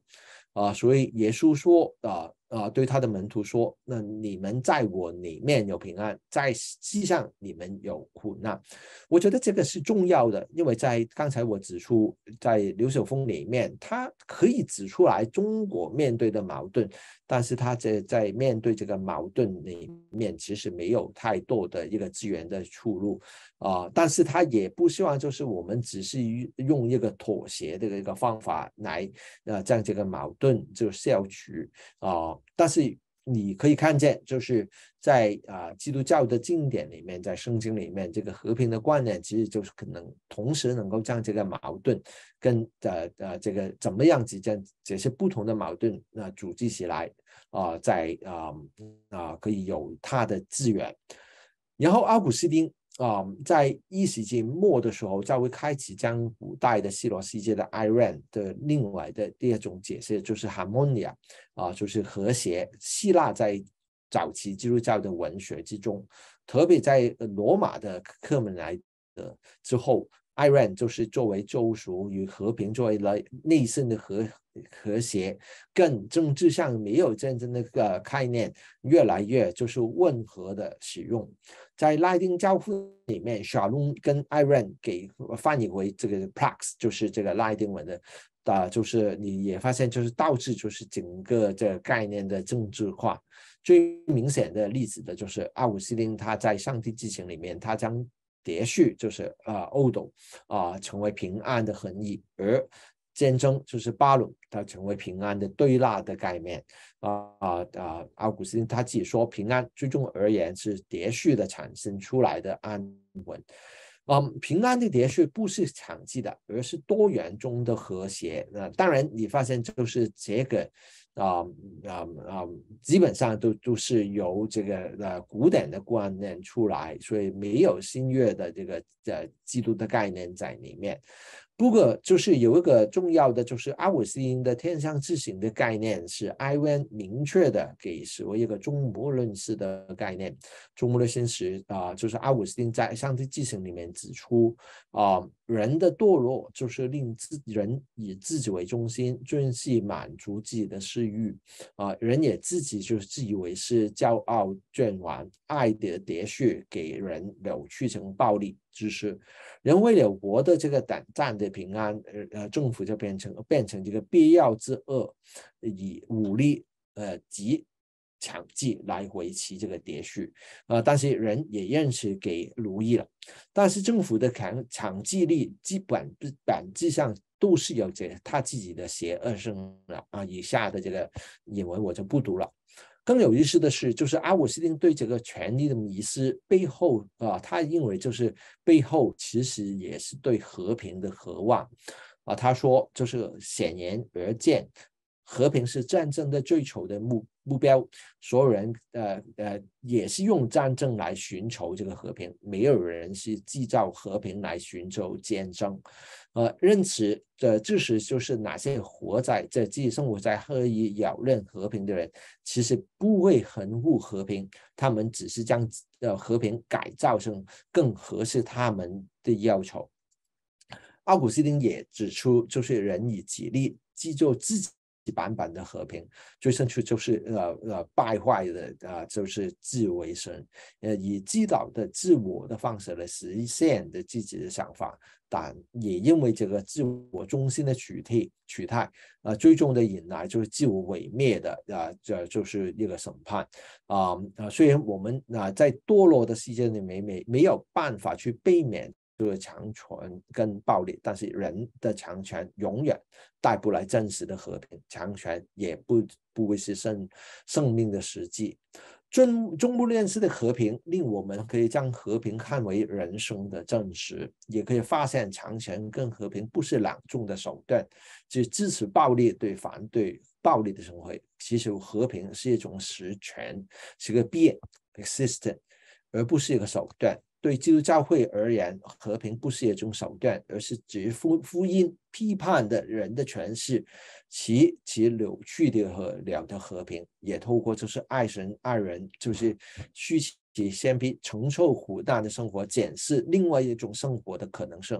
啊，所以耶稣说啊。啊，对他的门徒说：“那你们在我里面有平安，在世上你们有苦难。”我觉得这个是重要的，因为在刚才我指出，在刘守峰里面，他可以指出来中国面对的矛盾，但是他在在面对这个矛盾里面，其实没有太多的一个资源的出路啊。但是他也不希望就是我们只是用一个妥协的一个方法来呃将这个矛盾就消除啊。但是你可以看见，就是在啊基督教的经典里面，在圣经里面，这个和平的观念，其实就是可能同时能够将这个矛盾跟呃呃这个怎么样子将这些不同的矛盾啊组织起来啊，在啊啊可以有他的资源。然后奥古斯丁。啊，在一世纪末的时候，才会开启将古代的希罗世界的 Iran 的另外的第二种解释，就是 harmonia，啊，就是和谐。希腊在早期基督教的文学之中，特别在罗马的克门来的之后，Iran 就是作为救赎与和平，作为来内心的和和谐，更政治上没有真正的个概念，越来越就是温和的使用。在拉丁教父里面沙龙跟 Iran 给翻译为这个 Prax，就是这个拉丁文的，啊，就是你也发现，就是导致就是整个这个概念的政治化。最明显的例子的就是阿古斯丁，他在《上帝之情》里面，他将叠序就是啊欧斗啊成为平安的含义，而战争就是巴鲁，它成为平安的对立的概念啊啊啊！奥古斯丁他自己说，平安最终而言是叠序的产生出来的安稳。嗯，平安的叠序不是长期的，而是多元中的和谐。那当然，你发现就是这个啊啊啊，基本上都都是由这个呃古典的观念出来，所以没有新约的这个呃基督的概念在里面。不过，就是有一个重要的，就是阿古斯丁的天上之行的概念是埃文明确的给所谓一个中模论式的概念。中模论现实啊，就是阿古斯丁在上帝之行里面指出啊，人的堕落就是令自人以自己为中心，遵纪满足自己的私欲啊，人也自己就是自以为是，骄傲倦玩，爱的秩序给人扭曲成暴力之势。人为了活的这个短暂的平安，呃呃，政府就变成变成这个必要之恶，以武力呃及强技来维持这个秩序，呃，但是人也认识给奴役了，但是政府的强强记力基本本质上都是有这他自己的邪恶性了啊。以下的这个引文我就不读了。更有意思的是，就是阿古斯丁对这个权力的迷失背后啊，他认为就是背后其实也是对和平的渴望啊。他说，就是显而而见。和平是战争的最丑的目目标，所有人呃呃也是用战争来寻求这个和平，没有人是制造和平来寻求战争。呃，认识的知识就是哪些活在这自己生活在刻意扰乱和平的人，其实不会很护和平，他们只是将呃和平改造成更合适他们的要求。奥古斯丁也指出，就是人以己力制作自己版本的和平，最深处就是呃呃败坏的啊，就是自为神，呃以击倒的自我的方式来实现的自己的想法，但也因为这个自我中心的取替取态，啊最终的引来就是自我毁灭的啊，这就是一个审判啊啊，虽然我们啊在堕落的世界里面没没有办法去避免。就是强权跟暴力，但是人的强权永远带不来真实的和平，强权也不不会是生生命的实际。中中部链式的和平，令我们可以将和平看为人生的证实，也可以发现强权跟和平不是两种的手段，只支持暴力对反对暴力的生活。其实和平是一种实权，是个变 existent，而不是一个手段。对基督教会而言，和平不是一种手段，而是指福福音批判的人的诠释，其其扭曲的和了的和平，也透过就是爱神爱人，就是虚起先批承受苦难的生活，检视另外一种生活的可能性。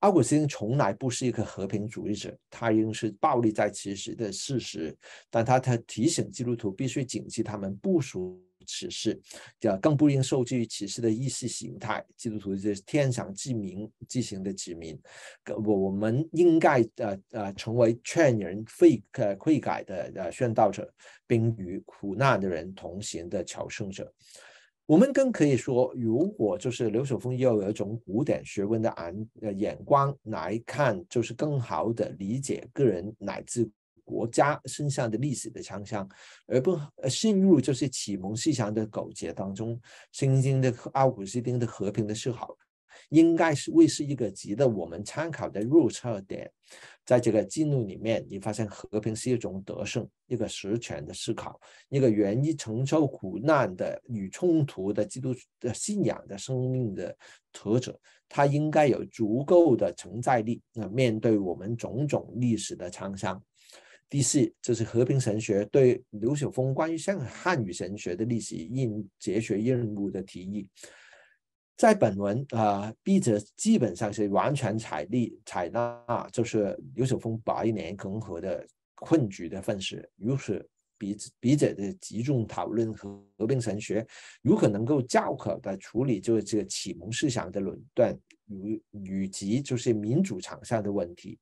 阿古斯丁从来不是一个和平主义者，他认识暴力在其实的事实，但他他提醒基督徒必须警惕他们不属。此事，这更不应受制于此事的意识形态。基督徒是天上之民进行的子民，我我们应该呃呃成为劝人悔呃悔改的呃宣道者，并与苦难的人同行的朝圣者。我们更可以说，如果就是刘守峰要有一种古典学问的眼呃眼光来看，就是更好的理解个人乃至。国家身上的历史的强项，而不陷入就是启蒙思想的苟结当中。圣经的奥古斯丁的和平的思考，应该是会是一个值得我们参考的入册点。在这个记录里面，你发现和平是一种得胜、一个实权的思考，一个愿意承受苦难的与冲突的基督的信仰的生命的特者，他应该有足够的承载力，那面对我们种种历史的沧桑。第四，就是和平神学对刘晓峰关于香港汉语神学的历史应哲学任务的提议，在本文啊，笔者基本上是完全采立采纳，就是刘晓峰百年共和的困局的分析，如此。笔笔者的集中讨论和和平神学如何能够较好的处理就是这个启蒙思想的论断与以及就是民主场上的问题。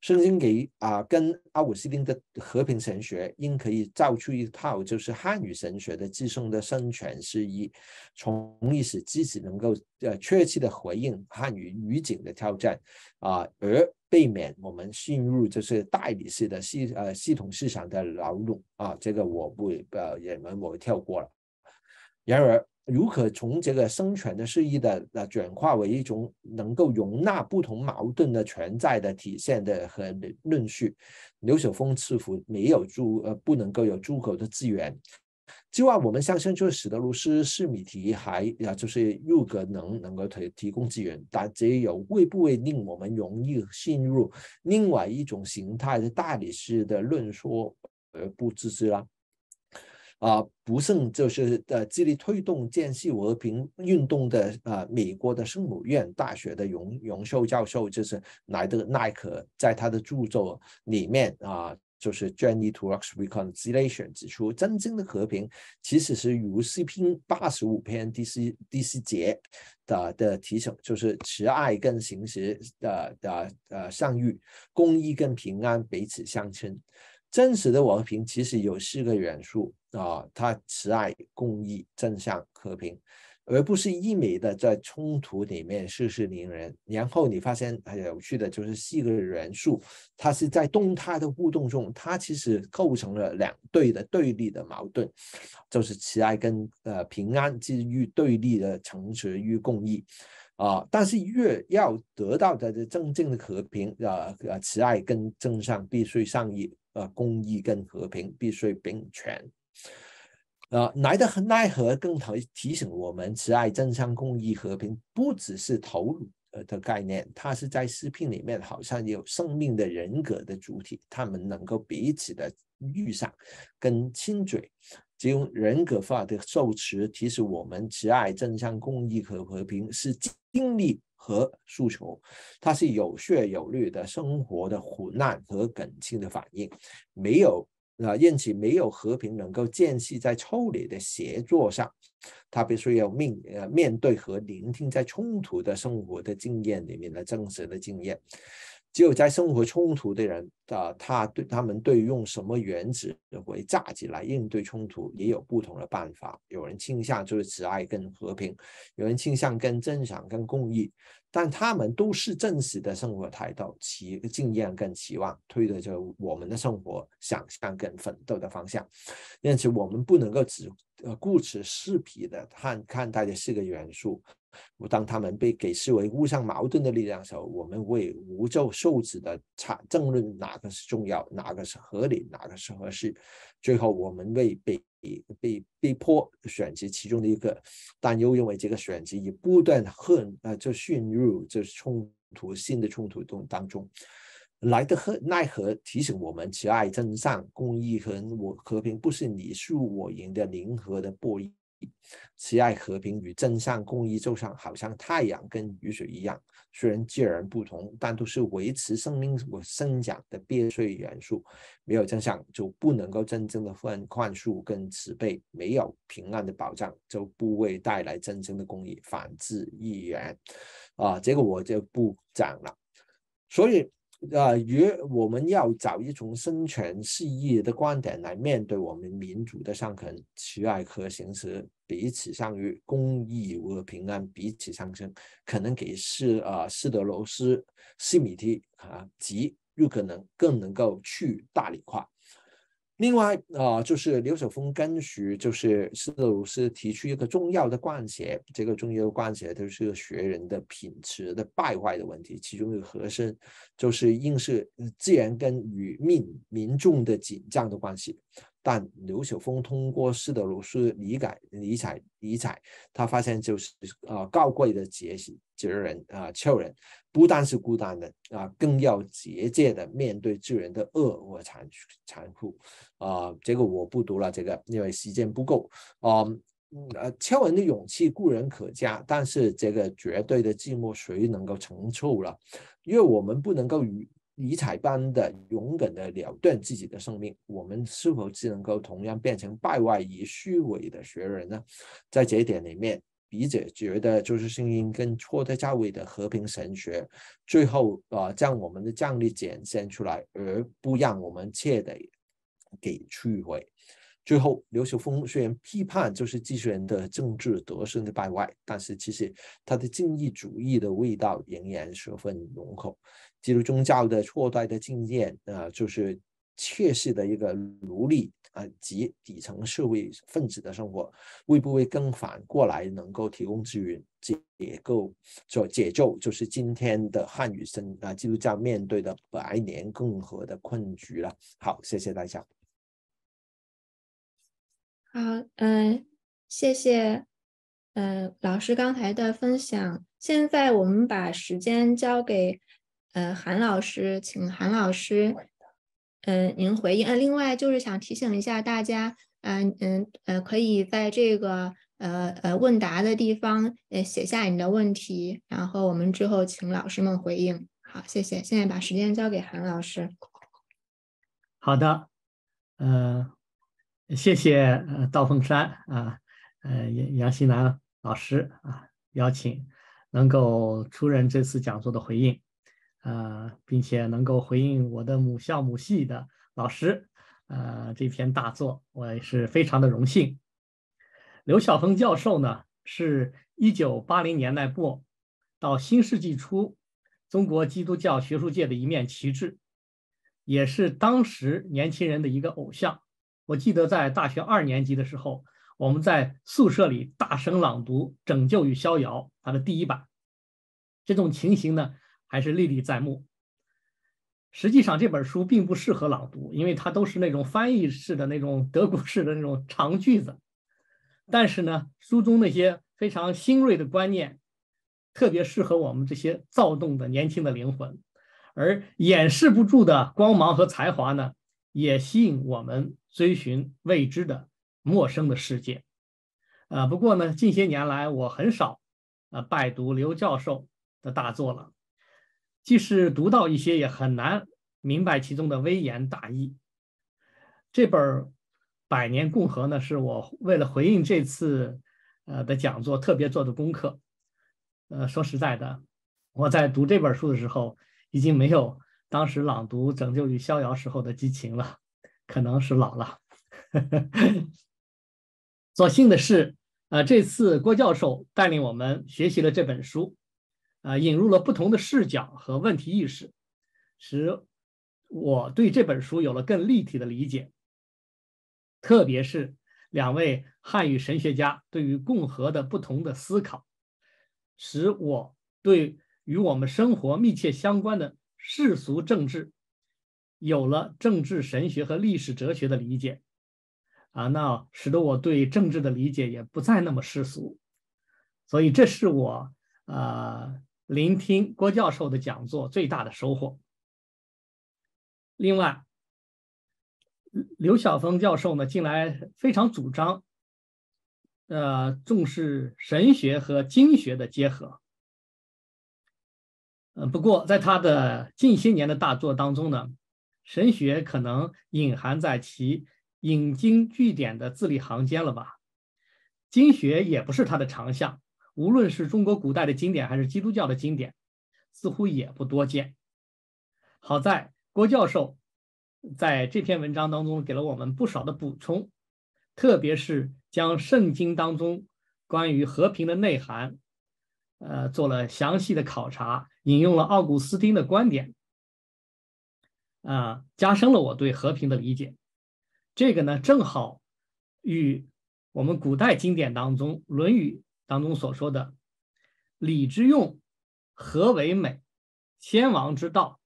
圣经给啊，跟阿古斯丁的和平神学应可以造出一套就是汉语神学的自身的生权释义，从历史机制能够呃确切的回应汉语语境的挑战啊，而避免我们陷入就是代理式的系呃系统市场的牢笼啊，这个我不呃也们我跳过了。然而如何从这个生存的示意的呃转化为一种能够容纳不同矛盾的存在的体现的和论述。刘晓峰似乎没有诸呃不能够有足够的资源。之外，我们相信就是史德鲁斯、施米提还啊，就是入格能能够提提供资源，但这有会不会令我们容易陷入另外一种形态的大理石的论说而不自知啦？啊，不胜就是呃，致力推动建系和平运动的啊，美国的圣母院大学的荣荣休教授就是莱德奈克，在他的著作里面啊。就是《Journey to Reconciliation》指出，真正的和平其实是如诗篇八十五篇第四第四节的的提醒，就是慈爱跟行实的的呃相遇，公益跟平安彼此相称。真实的和平其实有四个元素啊，它慈爱、公益、正向、和平。而不是一味的在冲突里面事事宁人，然后你发现很有趣的就是四个元素，它是在动态的互动中，它其实构成了两对的对立的矛盾，就是慈爱跟呃平安之于对立的诚实与共益啊，但是越要得到的真正的和平啊呃慈爱跟正向必须上益，呃公益跟和平必须并全。呃，来的和奈何更提提醒我们，慈爱、正向、公益、和平，不只是头颅的概念，它是在诗篇里面，好像有生命的人格的主体，他们能够彼此的遇上，跟亲嘴，只用人格化的受持提示我们，慈爱、正向、公益和和平是经历和诉求，它是有血有绿的生活的苦难和感情的反应，没有。啊，因此没有和平能够建立在抽离的协作上，他必须要面呃面对和聆听在冲突的生活的经验里面的真实的经验。只有在生活冲突的人啊，他对他们对用什么原子为价值来应对冲突也有不同的办法。有人倾向就是慈爱跟和平，有人倾向跟真相跟公益。但他们都是真实的生活态度、期经验跟期望，推的就我们的生活想象跟奋斗的方向。因此，我们不能够只呃顾此失彼的看看待这四个元素。当他们被给视为互相矛盾的力量的时候，我们会无咒受止的产争论哪个是重要，哪个是合理，哪个是合适。最后，我们为被被被迫选择其中的一个，但又因为这个选择也不断恨呃就陷入这冲突新的冲突中当中，来的和奈何提醒我们，慈爱、真善、公益和我和平不是你输我赢的零和的博弈。慈爱、和平与真善、公益，就像好像太阳跟雨水一样，虽然截然不同，但都是维持生命和生长的必须元素。没有真相，就不能够真正的宽宽恕跟慈悲；没有平安的保障，就不会带来真正的公益。反之亦然。啊，这个我就不讲了。所以。呃，与我们要找一种生存事业的观点来面对我们民主的上层，慈爱和形式彼此相遇，公益和平安彼此相生，可能给是呃斯德罗斯、西米提啊及有可能更能够去大理化。另外啊，就是刘晓峰跟徐，就是斯德鲁斯提出一个重要的关节，这个重要的关节就是学人的品质的败坏的问题，其中一个核心就是应是自然跟与民民众的紧张的关系。但刘晓峰通过斯德鲁斯理解理睬理睬，他发现就是啊，高贵的杰西哲人啊，丘人不单是孤单的啊，更要节节的面对巨人的恶和残残酷啊。这个我不读了，这个因为时间不够啊。呃，丘人的勇气固然可嘉，但是这个绝对的寂寞谁能够承受了？因为我们不能够与。尼采般的勇敢的了断自己的生命，我们是否只能够同样变成败坏与虚伪的学人呢？在这一点里面，笔者觉得就是声音跟错在教位的和平神学，最后啊将我们的战力展现出来，而不让我们彻底给摧毁。最后，刘秀峰虽然批判就是机器人的政治得胜的败坏，但是其实他的正义主义的味道仍然十分浓厚。基督宗教的错代的经验啊，就是确实的一个奴隶啊及底层社会分子的生活，会不会更反过来能够提供资源解构、做解救，就是今天的汉语生啊基督教面对的百年共和的困局了？好，谢谢大家。好，嗯，谢谢，嗯，老师刚才的分享。现在我们把时间交给，呃，韩老师，请韩老师，嗯，您回应。呃，另外就是想提醒一下大家，嗯嗯呃，可以在这个呃呃问答的地方，呃，写下你的问题，然后我们之后请老师们回应。好，谢谢。现在把时间交给韩老师。好的，嗯，谢谢呃道凤山啊，呃杨杨希南老师啊邀请。能够出任这次讲座的回应，呃，并且能够回应我的母校母系的老师，呃，这篇大作，我也是非常的荣幸。刘晓峰教授呢，是一九八零年代末到新世纪初中国基督教学术界的一面旗帜，也是当时年轻人的一个偶像。我记得在大学二年级的时候。我们在宿舍里大声朗读《拯救与逍遥》它的第一版，这种情形呢还是历历在目。实际上这本书并不适合朗读，因为它都是那种翻译式的那种德国式的那种长句子。但是呢，书中那些非常新锐的观念，特别适合我们这些躁动的年轻的灵魂，而掩饰不住的光芒和才华呢，也吸引我们追寻未知的。陌生的世界，啊，不过呢，近些年来我很少，呃，拜读刘教授的大作了。即使读到一些，也很难明白其中的微言大义。这本《百年共和》呢，是我为了回应这次，呃的讲座特别做的功课。呃，说实在的，我在读这本书的时候，已经没有当时朗读《拯救与逍遥》时候的激情了，可能是老了。所幸的是，呃，这次郭教授带领我们学习了这本书，呃，引入了不同的视角和问题意识，使我对这本书有了更立体的理解。特别是两位汉语神学家对于共和的不同的思考，使我对与我们生活密切相关的世俗政治，有了政治神学和历史哲学的理解。啊，那使得我对政治的理解也不再那么世俗，所以这是我呃聆听郭教授的讲座最大的收获。另外，刘晓峰教授呢，近来非常主张，呃，重视神学和经学的结合。呃，不过在他的近些年的大作当中呢，神学可能隐含在其。引经据典的字里行间了吧？经学也不是他的长项，无论是中国古代的经典还是基督教的经典，似乎也不多见。好在郭教授在这篇文章当中给了我们不少的补充，特别是将圣经当中关于和平的内涵，呃，做了详细的考察，引用了奥古斯丁的观点，啊，加深了我对和平的理解。这个呢，正好与我们古代经典当中《论语》当中所说的“礼之用，和为美；先王之道，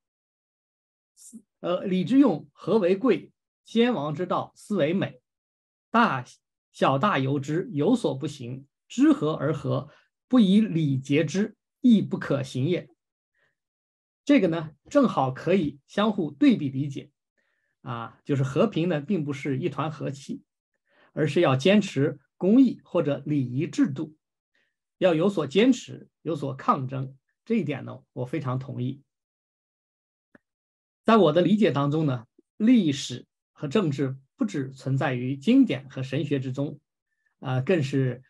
呃，礼之用，和为贵；先王之道，斯为美。大小大由之，有所不行，知和而和，不以礼节之，亦不可行也。”这个呢，正好可以相互对比理解。啊，就是和平呢，并不是一团和气，而是要坚持公义或者礼仪制度，要有所坚持，有所抗争。这一点呢，我非常同意。在我的理解当中呢，历史和政治不只存在于经典和神学之中，啊，更是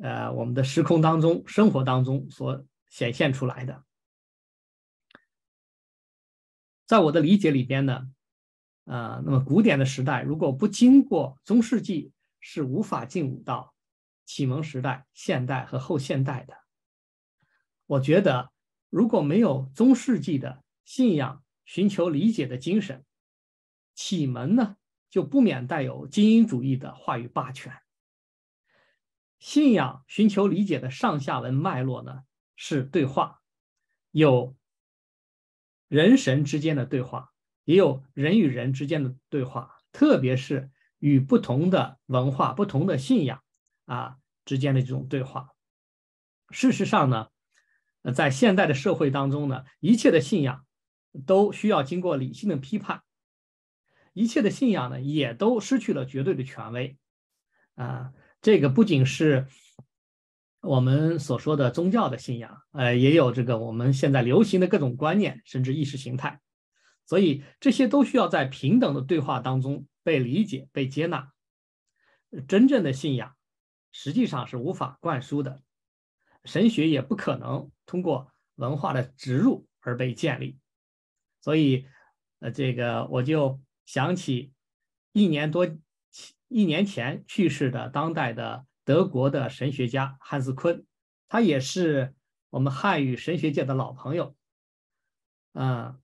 呃我们的时空当中、生活当中所显现出来的。在我的理解里边呢。啊，那么古典的时代如果不经过中世纪，是无法进入到启蒙时代、现代和后现代的。我觉得，如果没有中世纪的信仰、寻求理解的精神，启蒙呢，就不免带有精英主义的话语霸权。信仰寻求理解的上下文脉络呢，是对话，有人神之间的对话，也有人与人之间的对话，特别是与不同的文化、不同的信仰啊之间的这种对话。事实上呢，在现代的社会当中呢，一切的信仰都需要经过理性的批判，一切的信仰呢，也都失去了绝对的权威啊。这个不仅是我们所说的宗教的信仰，呃，也有这个我们现在流行的各种观念，甚至意识形态，所以这些都需要在平等的对话当中被理解、被接纳。真正的信仰实际上是无法灌输的，神学也不可能通过文化的植入而被建立。所以，呃，这个我就想起一年多。一年前去世的当代的德国的神学家汉斯昆，他也是我们汉语神学界的老朋友。嗯，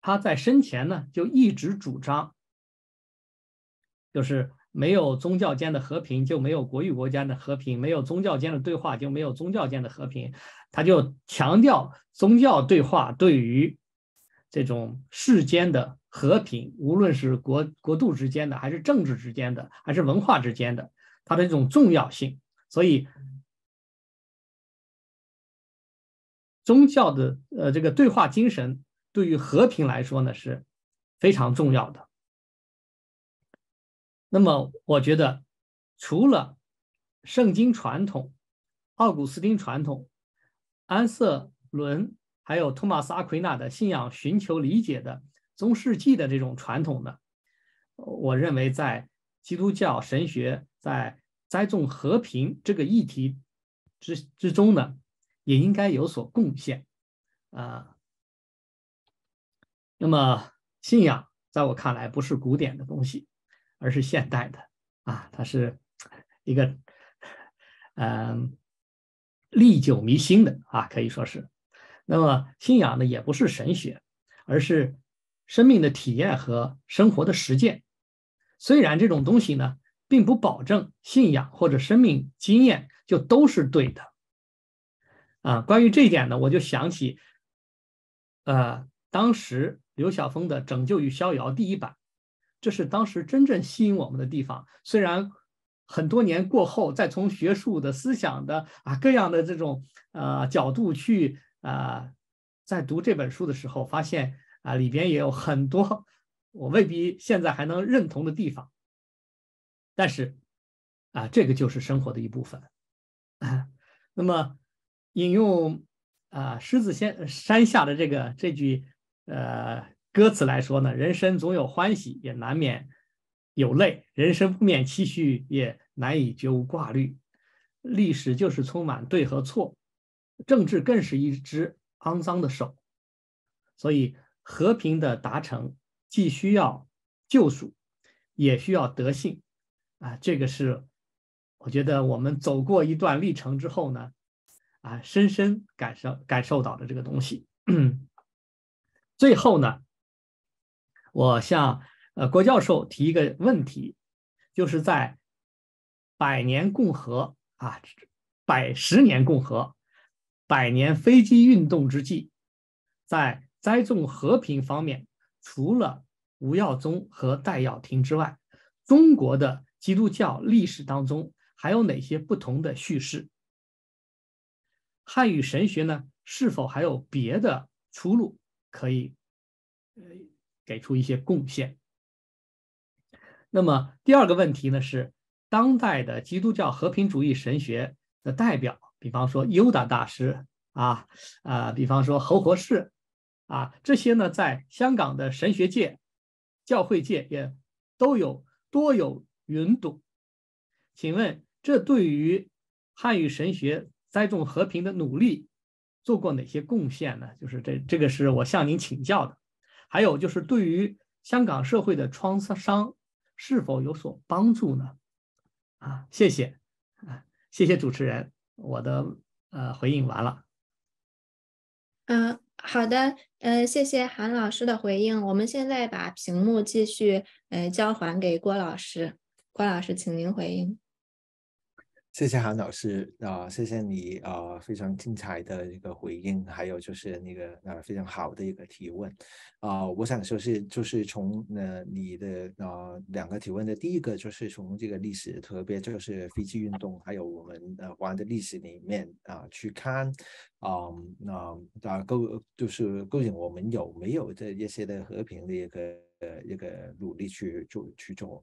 他在生前呢就一直主张，就是没有宗教间的和平，就没有国与国间的和平；没有宗教间的对话，就没有宗教间的和平。他就强调宗教对话对于这种世间的。和平，无论是国国度之间的，还是政治之间的，还是文化之间的，它的这种重要性。所以，宗教的呃这个对话精神对于和平来说呢是非常重要的。那么，我觉得除了圣经传统、奥古斯丁传统、安瑟伦，还有托马斯阿奎那的信仰寻求理解的。中世纪的这种传统呢，我认为在基督教神学在栽种和平这个议题之之中呢，也应该有所贡献啊。那么信仰在我看来不是古典的东西，而是现代的啊，它是一个嗯历久弥新的啊，可以说是。那么信仰呢，也不是神学，而是。生命的体验和生活的实践，虽然这种东西呢，并不保证信仰或者生命经验就都是对的。啊，关于这一点呢，我就想起，呃，当时刘晓峰的《拯救与逍遥》第一版，这是当时真正吸引我们的地方。虽然很多年过后，再从学术的思想的啊各样的这种呃角度去啊，在读这本书的时候，发现。啊，里边也有很多我未必现在还能认同的地方，但是啊，这个就是生活的一部分。啊，那么引用啊狮子山山下的这个这句呃歌词来说呢，人生总有欢喜，也难免有泪；人生不免期许，也难以绝无挂虑。历史就是充满对和错，政治更是一只肮脏的手，所以。和平的达成，既需要救赎，也需要德性，啊，这个是我觉得我们走过一段历程之后呢，啊，深深感受感受到的这个东西。最后呢，我向呃郭教授提一个问题，就是在百年共和啊，百十年共和，百年飞机运动之际，在。栽种和平方面，除了吴耀宗和戴耀廷之外，中国的基督教历史当中还有哪些不同的叙事？汉语神学呢？是否还有别的出路可以给出一些贡献？那么第二个问题呢是，当代的基督教和平主义神学的代表，比方说优达大师啊啊，比方说侯活士。啊，这些呢，在香港的神学界、教会界也都有多有云朵。请问，这对于汉语神学栽种和平的努力做过哪些贡献呢？就是这，这个是我向您请教的。还有就是，对于香港社会的创伤是否有所帮助呢？啊，谢谢，啊，谢谢主持人，我的呃回应完了。嗯。好的，呃，谢谢韩老师的回应。我们现在把屏幕继续呃交还给郭老师，郭老师，请您回应。谢谢韩老师啊，谢谢你啊，非常精彩的一个回应，还有就是那个呃非常好的一个提问啊。我想说是就是从呃你的呃两个提问的第一个就是从这个历史，特别就是飞机运动，还有我们呃华的历史里面啊去看啊那啊构就是究竟我们有没有这一些的和平的一个。呃，一个努力去做去做，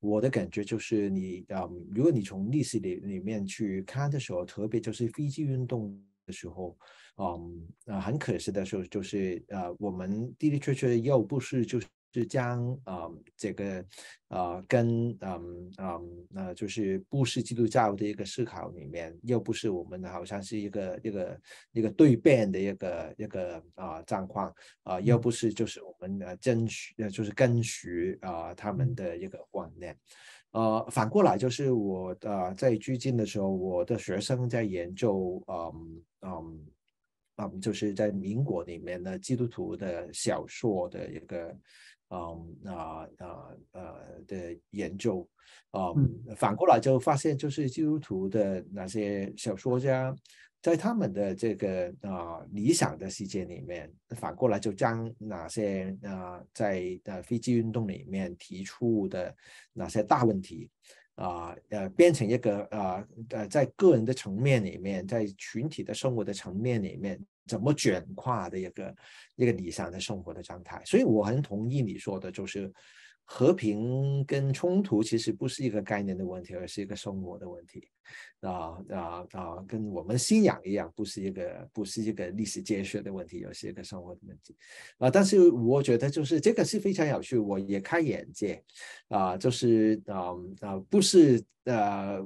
我的感觉就是你，嗯，如果你从历史里里面去看的时候，特别就是飞机运动的时候，嗯，啊，很可惜的时候，就是呃，我们的的确确又不是就是。是将啊这个啊跟嗯嗯那就是不是基督教的一个思考里面，又不是我们好像是一个一个一个对变的一个一个啊状况啊，又不是就是我们呃争取呃就是跟随啊他们的一个观念，呃反过来就是我呃在最近的时候，我的学生在研究嗯嗯嗯就是在民国里面的基督徒的小说的一个。嗯啊啊呃的研究，嗯，反过来就发现，就是基督徒的那些小说家，在他们的这个啊理想的世界里面，反过来就将哪些啊在呃飞机运动里面提出的哪些大问题。啊，呃，变成一个啊，呃，在个人的层面里面，在群体的生活的层面里面，怎么卷化的一个一个理想的生活的状态。所以我很同意你说的，就是。和平跟冲突其实不是一个概念的问题，而是一个生活的问题，啊啊啊，跟我们信仰一样，不是一个不是一个历史哲学的问题，而是一个生活的问题，啊，但是我觉得就是这个是非常有趣，我也开眼界，啊，就是啊啊，不是。呃，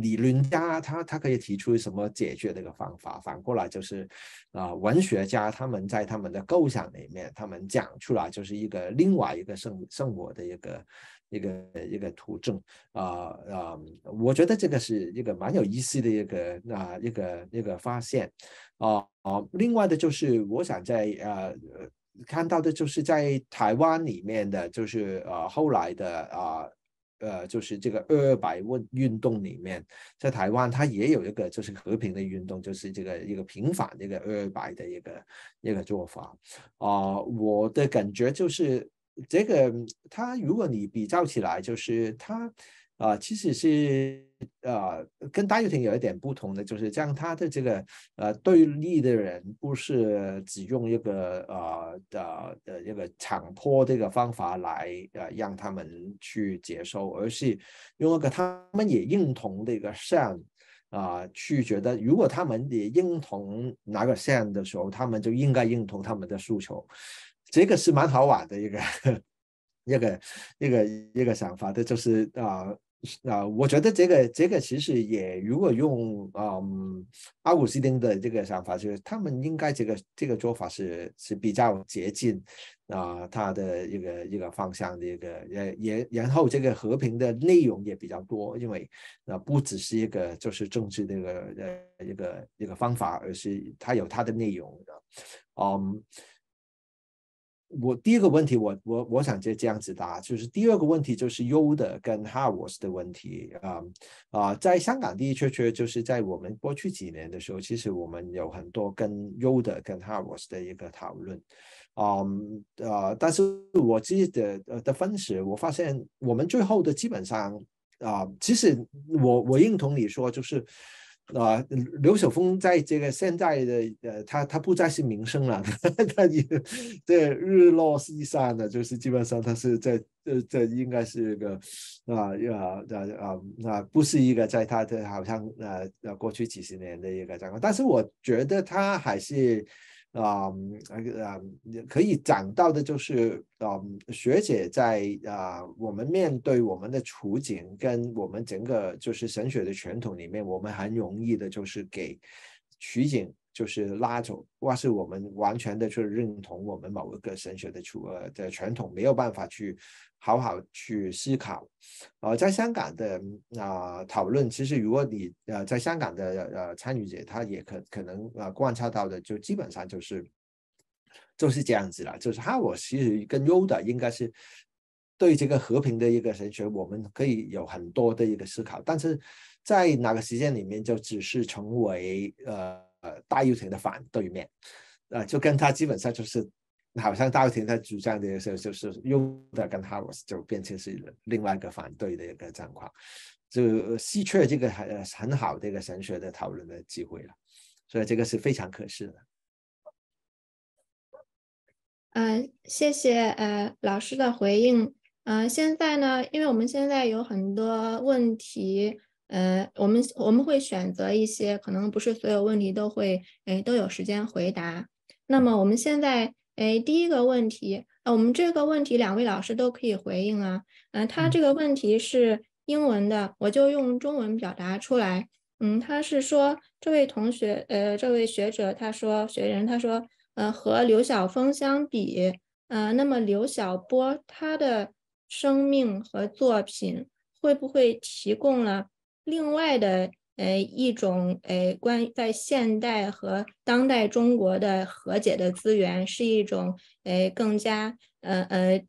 理论家他他可以提出什么解决这个方法？反过来就是，啊，文学家他们在他们的构想里面，他们讲出来就是一个另外一个生生活的一个一个一个途径啊啊！我觉得这个是一个蛮有意思的一个啊一个一个发现啊啊！另外的就是我想在呃看到的就是在台湾里面的就是呃后来的啊。呃，就是这个二二百问运动里面，在台湾它也有一个就是和平的运动，就是这个一个平反这个二二百的一个一个做法啊。我的感觉就是这个，它如果你比较起来，就是它。啊，其实是呃，跟大游艇有一点不同的，就是这样，他的这个呃对立的人不是只用一个呃的的一个强迫这个方法来呃让他们去接受，而是用一个他们也认同的一个线啊，去觉得如果他们也认同哪个线的时候，他们就应该认同他们的诉求，这个是蛮好玩的一个一个一个一个想法的，就是啊。啊，我觉得这个这个其实也，如果用嗯阿古斯丁的这个想法，就是他们应该这个这个做法是是比较接近啊他的一个一个方向的一个也也，然后这个和平的内容也比较多，因为啊不只是一个就是政治的一个呃一个一个方法，而是它有它的内容的，嗯。我第一个问题，我我我想就这样子答，就是第二个问题就是优的跟 Harvard 的问题啊啊，在香港的的确确就是在我们过去几年的时候，其实我们有很多跟优的跟 Harvard 的一个讨论，啊啊，但是我自己的的分析，我发现我们最后的基本上啊，其实我我认同你说就是。啊，刘晓峰在这个现在的呃，他他不再是名声了，他也这日落西山的，就是基本上他是在这这应该是一个啊啊啊啊，不是一个在他的好像呃呃过去几十年的一个状况，但是我觉得他还是。啊，呃，可以讲到的就是，啊，学姐在啊，我们面对我们的处境，跟我们整个就是神学的传统里面，我们很容易的就是给取景。就是拉走，或是我们完全的去认同我们某一个神学的出呃的传统，没有办法去好好去思考。呃，在香港的啊讨论，其实如果你呃在香港的呃参与者，他也可可能呃观察到的，就基本上就是就是这样子了。就是哈我其实更优的应该是对这个和平的一个神学，我们可以有很多的一个思考，但是在哪个时间里面，就只是成为呃呃大游艇的反对面，呃，就跟他基本上就是好像大游艇他主张的时候，就是用的跟哈我就变成是另外一个反对的一个状况。就稀缺这个很很好的一个神学的讨论的机会了，所以这个是非常可惜的。嗯，谢谢呃老师的回应。嗯，现在呢，因为我们现在有很多问题，呃，我们我们会选择一些可能不是所有问题都会哎都有时间回答。那么我们现在哎第一个问题，呃，我们这个问题两位老师都可以回应啊。嗯，他这个问题是。英文的，我就用中文表达出来。嗯，他是说这位同学，呃，这位学者，他说学人，他说，呃，和刘晓峰相比，呃，那么刘晓波他的生命和作品会不会提供了另外的，呃，一种，呃，关在现代和当代中国的和解的资源，是一种，呃，更加，呃呃。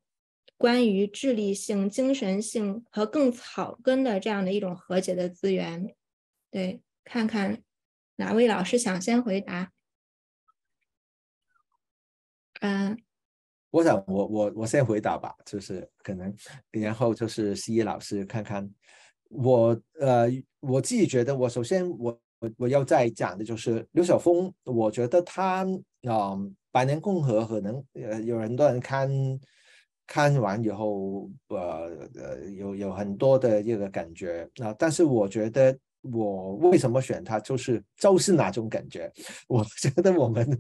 关于智力性、精神性和更草根的这样的一种和解的资源，对，看看哪位老师想先回答？嗯，我想我我我先回答吧，就是可能，然后就是西一老师看看我呃我自己觉得，我首先我我我要再讲的就是刘晓峰，我觉得他啊，百年共和可能呃有很多人看。看完以后，呃呃，有有很多的这个感觉啊，但是我觉得我为什么选他，就是就是哪种感觉？我觉得我们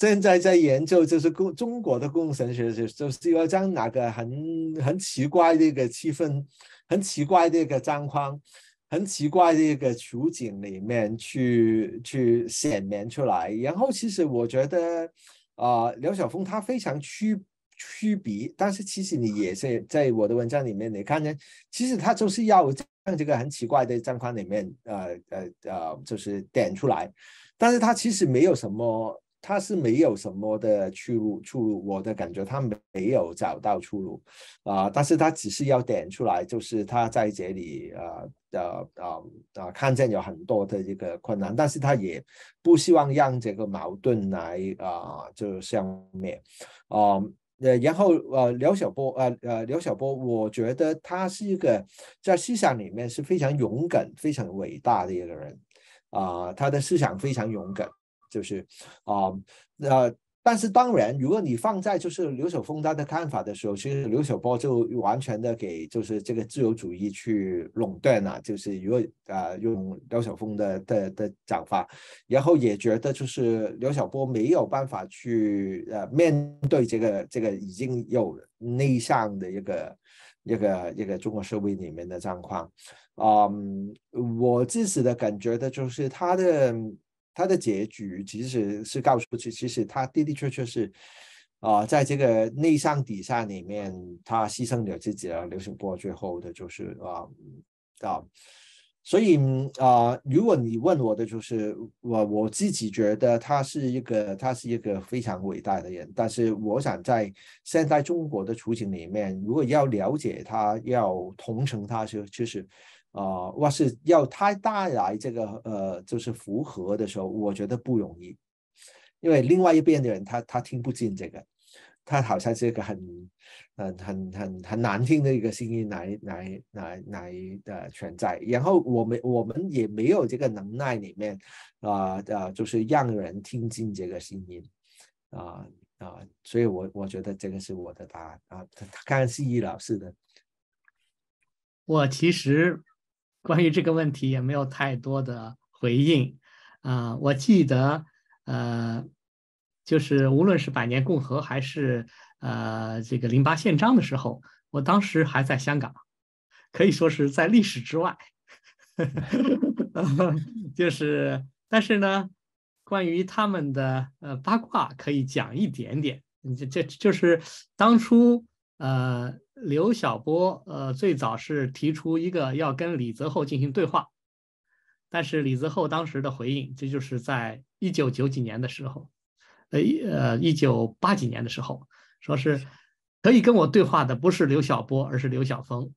现在在研究就是共中国的共神学，就是就是要将哪个很很奇怪的一个气氛，很奇怪的一个状况，很奇怪的一个处境里面去去显明出来。然后其实我觉得啊，刘晓峰他非常区。区别，但是其实你也是在我的文章里面，你看见，其实他就是要让这个很奇怪的状况里面，呃呃呃，就是点出来，但是他其实没有什么，他是没有什么的出路，出路，我的感觉他没有找到出路，啊，但是他只是要点出来，就是他在这里，呃呃呃呃，看见有很多的这个困难，但是他也不希望让这个矛盾来啊，就消灭，啊。呃，然后呃，刘晓波，呃呃，刘晓波，我觉得他是一个在思想里面是非常勇敢、非常伟大的一个人，啊，他的思想非常勇敢，就是啊，呃。但是当然，如果你放在就是刘晓峰他的看法的时候，其实刘晓波就完全的给就是这个自由主义去垄断了。就是如果啊用刘晓峰的的的讲法，然后也觉得就是刘晓波没有办法去呃面对这个这个已经有内向的一个一个一个中国社会里面的状况。嗯，我自己的感觉的就是他的。他的结局其实是告诉其其实他的的确确是，啊，在这个内上底下里面，他牺牲了自己啊。刘晓波最后的就是啊啊，所以啊，如果你问我的就是我我自己觉得他是一个他是一个非常伟大的人，但是我想在现在中国的处境里面，如果要了解他，要同情他，就就是。啊，或是要他带来这个呃，就是符合的时候，我觉得不容易，因为另外一边的人他他听不进这个，他好像是一个很很很很很难听的一个声音来来来来的存在，然后我们我们也没有这个能耐里面啊啊，就是让人听进这个声音啊啊，所以我我觉得这个是我的答案啊，看看西医老师的，我其实。关于这个问题也没有太多的回应，啊，我记得，呃，就是无论是百年共和还是呃这个零八宪章的时候，我当时还在香港，可以说是在历史之外，就是，但是呢，关于他们的呃八卦可以讲一点点，这这就是当初呃。刘晓波，呃，最早是提出一个要跟李泽厚进行对话，但是李泽厚当时的回应，这就是在一九九几年的时候，呃呃一九八几年的时候，说是可以跟我对话的不是刘晓波，而是刘晓峰。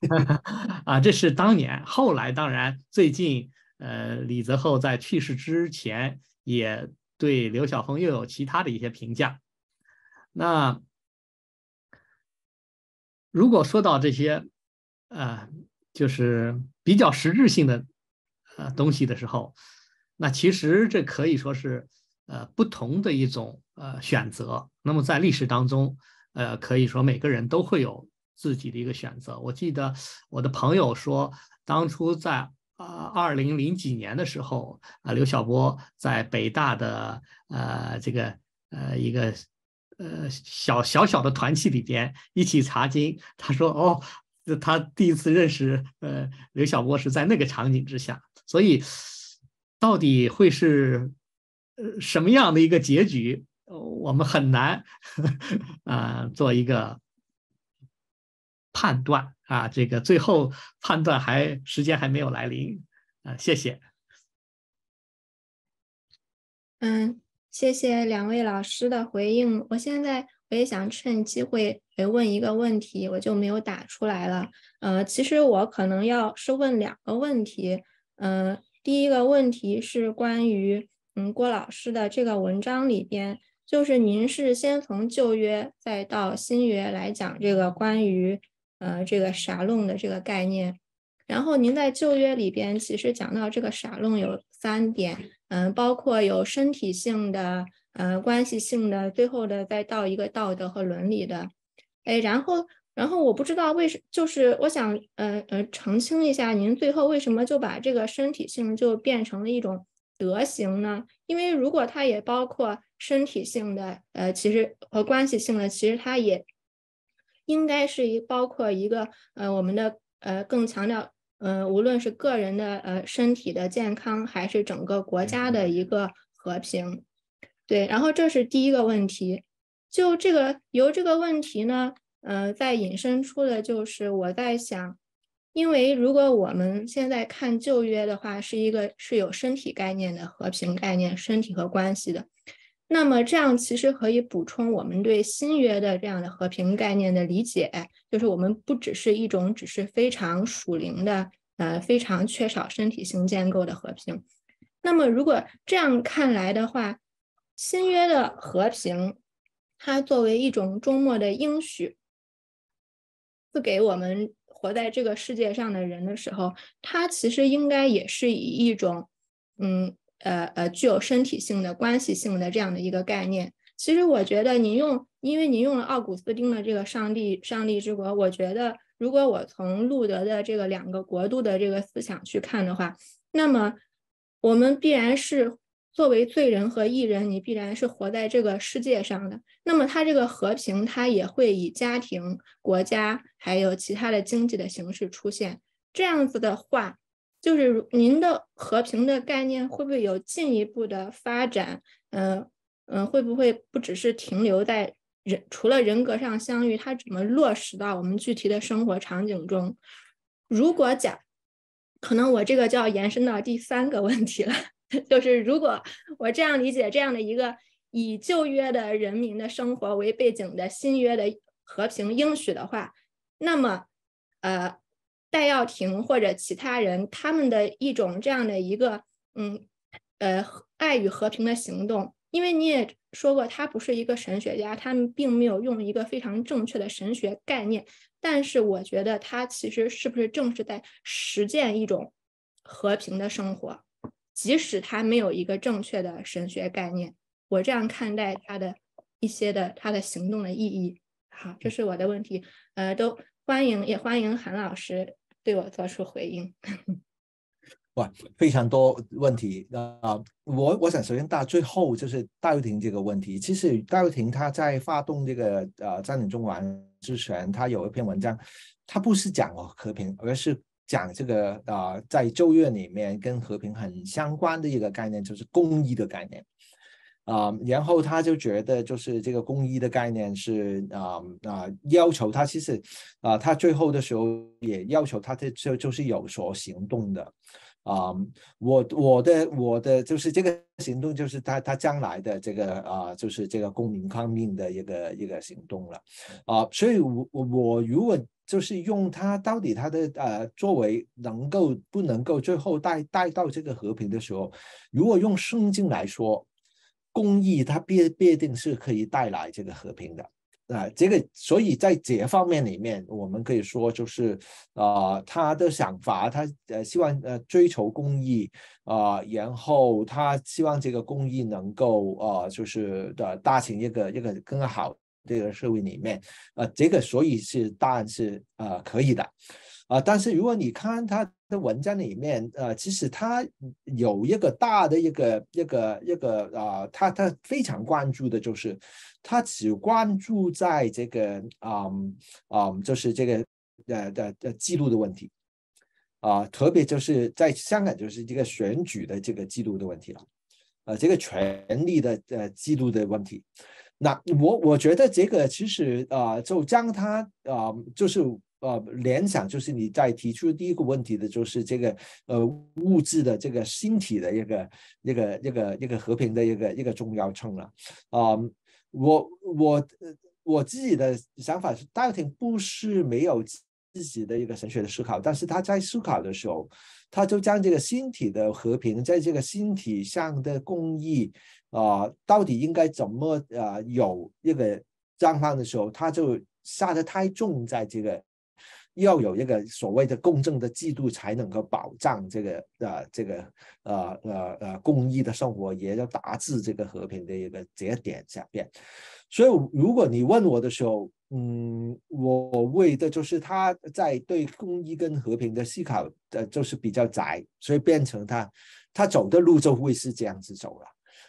啊，这是当年。后来当然最近，呃，李泽厚在去世之前也对刘晓峰又有其他的一些评价。那如果说到这些，呃，就是比较实质性的呃东西的时候，那其实这可以说是呃不同的一种呃选择。那么在历史当中，呃，可以说每个人都会有自己的一个选择。我记得我的朋友说，当初在啊二零零几年的时候，啊刘晓波在北大的呃这个呃一个。呃，小小小的团契里边一起查经，他说：“哦，他第一次认识呃刘晓波是在那个场景之下，所以到底会是呃什么样的一个结局，我们很难 啊做一个判断啊。这个最后判断还时间还没有来临啊。谢谢。嗯。谢谢两位老师的回应。我现在我也想趁机会来问一个问题，我就没有打出来了。呃，其实我可能要是问两个问题。嗯，第一个问题是关于嗯郭老师的这个文章里边，就是您是先从旧约再到新约来讲这个关于呃这个沙龙的这个概念。然后您在旧约里边其实讲到这个沙龙有三点。嗯，包括有身体性的，呃，关系性的，最后的再到一个道德和伦理的，哎，然后，然后我不知道为什，就是我想，呃呃，澄清一下，您最后为什么就把这个身体性就变成了一种德行呢？因为如果它也包括身体性的，呃，其实和关系性的，其实它也应该是一包括一个，呃，我们的，呃，更强调。嗯，无论是个人的呃身体的健康，还是整个国家的一个和平，对。然后这是第一个问题，就这个由这个问题呢，呃，再引申出的就是我在想，因为如果我们现在看旧约的话，是一个是有身体概念的和平概念，身体和关系的。那么这样其实可以补充我们对新约的这样的和平概念的理解，就是我们不只是一种只是非常属灵的，呃，非常缺少身体性建构的和平。那么如果这样看来的话，新约的和平，它作为一种终末的应许，赐给我们活在这个世界上的人的时候，它其实应该也是以一种，嗯。呃呃，具有身体性的关系性的这样的一个概念，其实我觉得您用，因为您用了奥古斯丁的这个上帝上帝之国，我觉得如果我从路德的这个两个国度的这个思想去看的话，那么我们必然是作为罪人和异人，你必然是活在这个世界上的。那么他这个和平，他也会以家庭、国家还有其他的经济的形式出现。这样子的话。就是您的和平的概念会不会有进一步的发展？嗯嗯，会不会不只是停留在人除了人格上相遇，它怎么落实到我们具体的生活场景中？如果讲，可能我这个就要延伸到第三个问题了，就是如果我这样理解这样的一个以旧约的人民的生活为背景的新约的和平应许的话，那么呃。戴耀廷或者其他人，他们的一种这样的一个，嗯，呃，爱与和平的行动。因为你也说过，他不是一个神学家，他们并没有用一个非常正确的神学概念。但是，我觉得他其实是不是正是在实践一种和平的生活，即使他没有一个正确的神学概念。我这样看待他的一些的他的行动的意义。好，这是我的问题。呃，都欢迎，也欢迎韩老师。对我做出回应，哇，非常多问题啊！我我想首先到最后就是戴耀廷这个问题。其实戴耀廷他在发动这个呃占领中环之前，他有一篇文章，他不是讲和平，而是讲这个啊在咒怨里面跟和平很相关的一个概念，就是公益的概念。啊，然后他就觉得，就是这个公益的概念是啊啊，要求他其实啊，他最后的时候也要求他这就就是有所行动的啊，我我的我的就是这个行动，就是他他将来的这个啊，就是这个公民抗命的一个一个行动了，啊，所以我我如果就是用他到底他的呃作为能够不能够最后带带到这个和平的时候，如果用圣经来说，公益它必必定是可以带来这个和平的。啊，这个所以在这方面里面，我们可以说就是，啊，他的想法，他呃希望呃追求公益啊，然后他希望这个公益能够啊，就是的搭成一个一个更好这个社会里面，啊，这个所以是当然是啊可以的。啊，但是如果你看他的文章里面，呃，其实他有一个大的一个一个一个啊，他他非常关注的就是，他只关注在这个啊啊，就是这个呃的的记录的问题，啊，特别就是在香港就是这个选举的这个记录的问题了，呃，这个权力的呃记录的问题，那我我觉得这个其实啊，就将他啊，就是。呃，联想就是你在提出第一个问题的，就是这个呃物质的这个星体的一个一个一个一个和平的一个一个重要性了。啊，我我我自己的想法是，戴廷不是没有自己的一个神学的思考，但是他在思考的时候，他就将这个星体的和平，在这个星体上的公益啊，到底应该怎么啊有一个状况的时候，他就下得太重在这个。要有一个所谓的公正的制度，才能够保障这个呃这个呃呃呃公益的生活，也要达至这个和平的一个节点下边。所以，如果你问我的时候，嗯，我为的就是他在对公益跟和平的思考，呃，就是比较窄，所以变成他他走的路就会是这样子走了。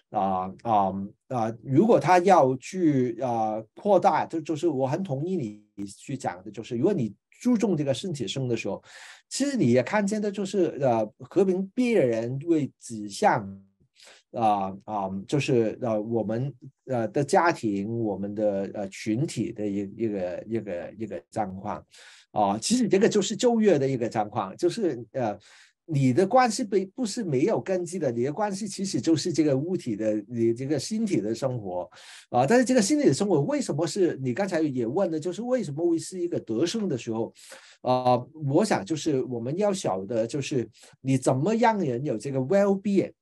啊啊啊！如果他要去啊扩大，就就是我很同意你去讲的，就是如果你。注重这个身体生的时候，其实你也看见的就是呃和平必然为指向啊啊，就是呃我们呃的家庭，我们的呃群体的一一个一个一个状况啊，其实这个就是就业的一个状况，就是呃。你的关系不不是没有根基的，你的关系其实就是这个物体的，你这个心体的生活啊。但是这个心理的生活为什么是你刚才也问的，就是为什么会是一个得胜的时候啊？我想就是我们要晓得，就是你怎么让人有这个 well being，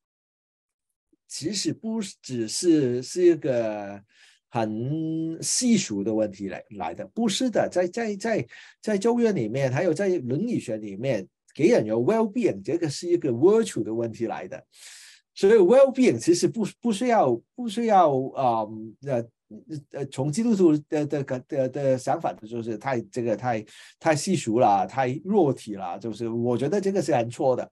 其实不只是是一个很细俗的问题来来的，不是的，在在在在咒怨里面，还有在伦理学里面。给人有 well-being，这个是一个 virtue 的问题来的，所以 well-being 其实不不需要不需要啊呃。呃，从基督徒的的的的想法，就是太这个太太世俗了，太弱体了，就是我觉得这个是很错的。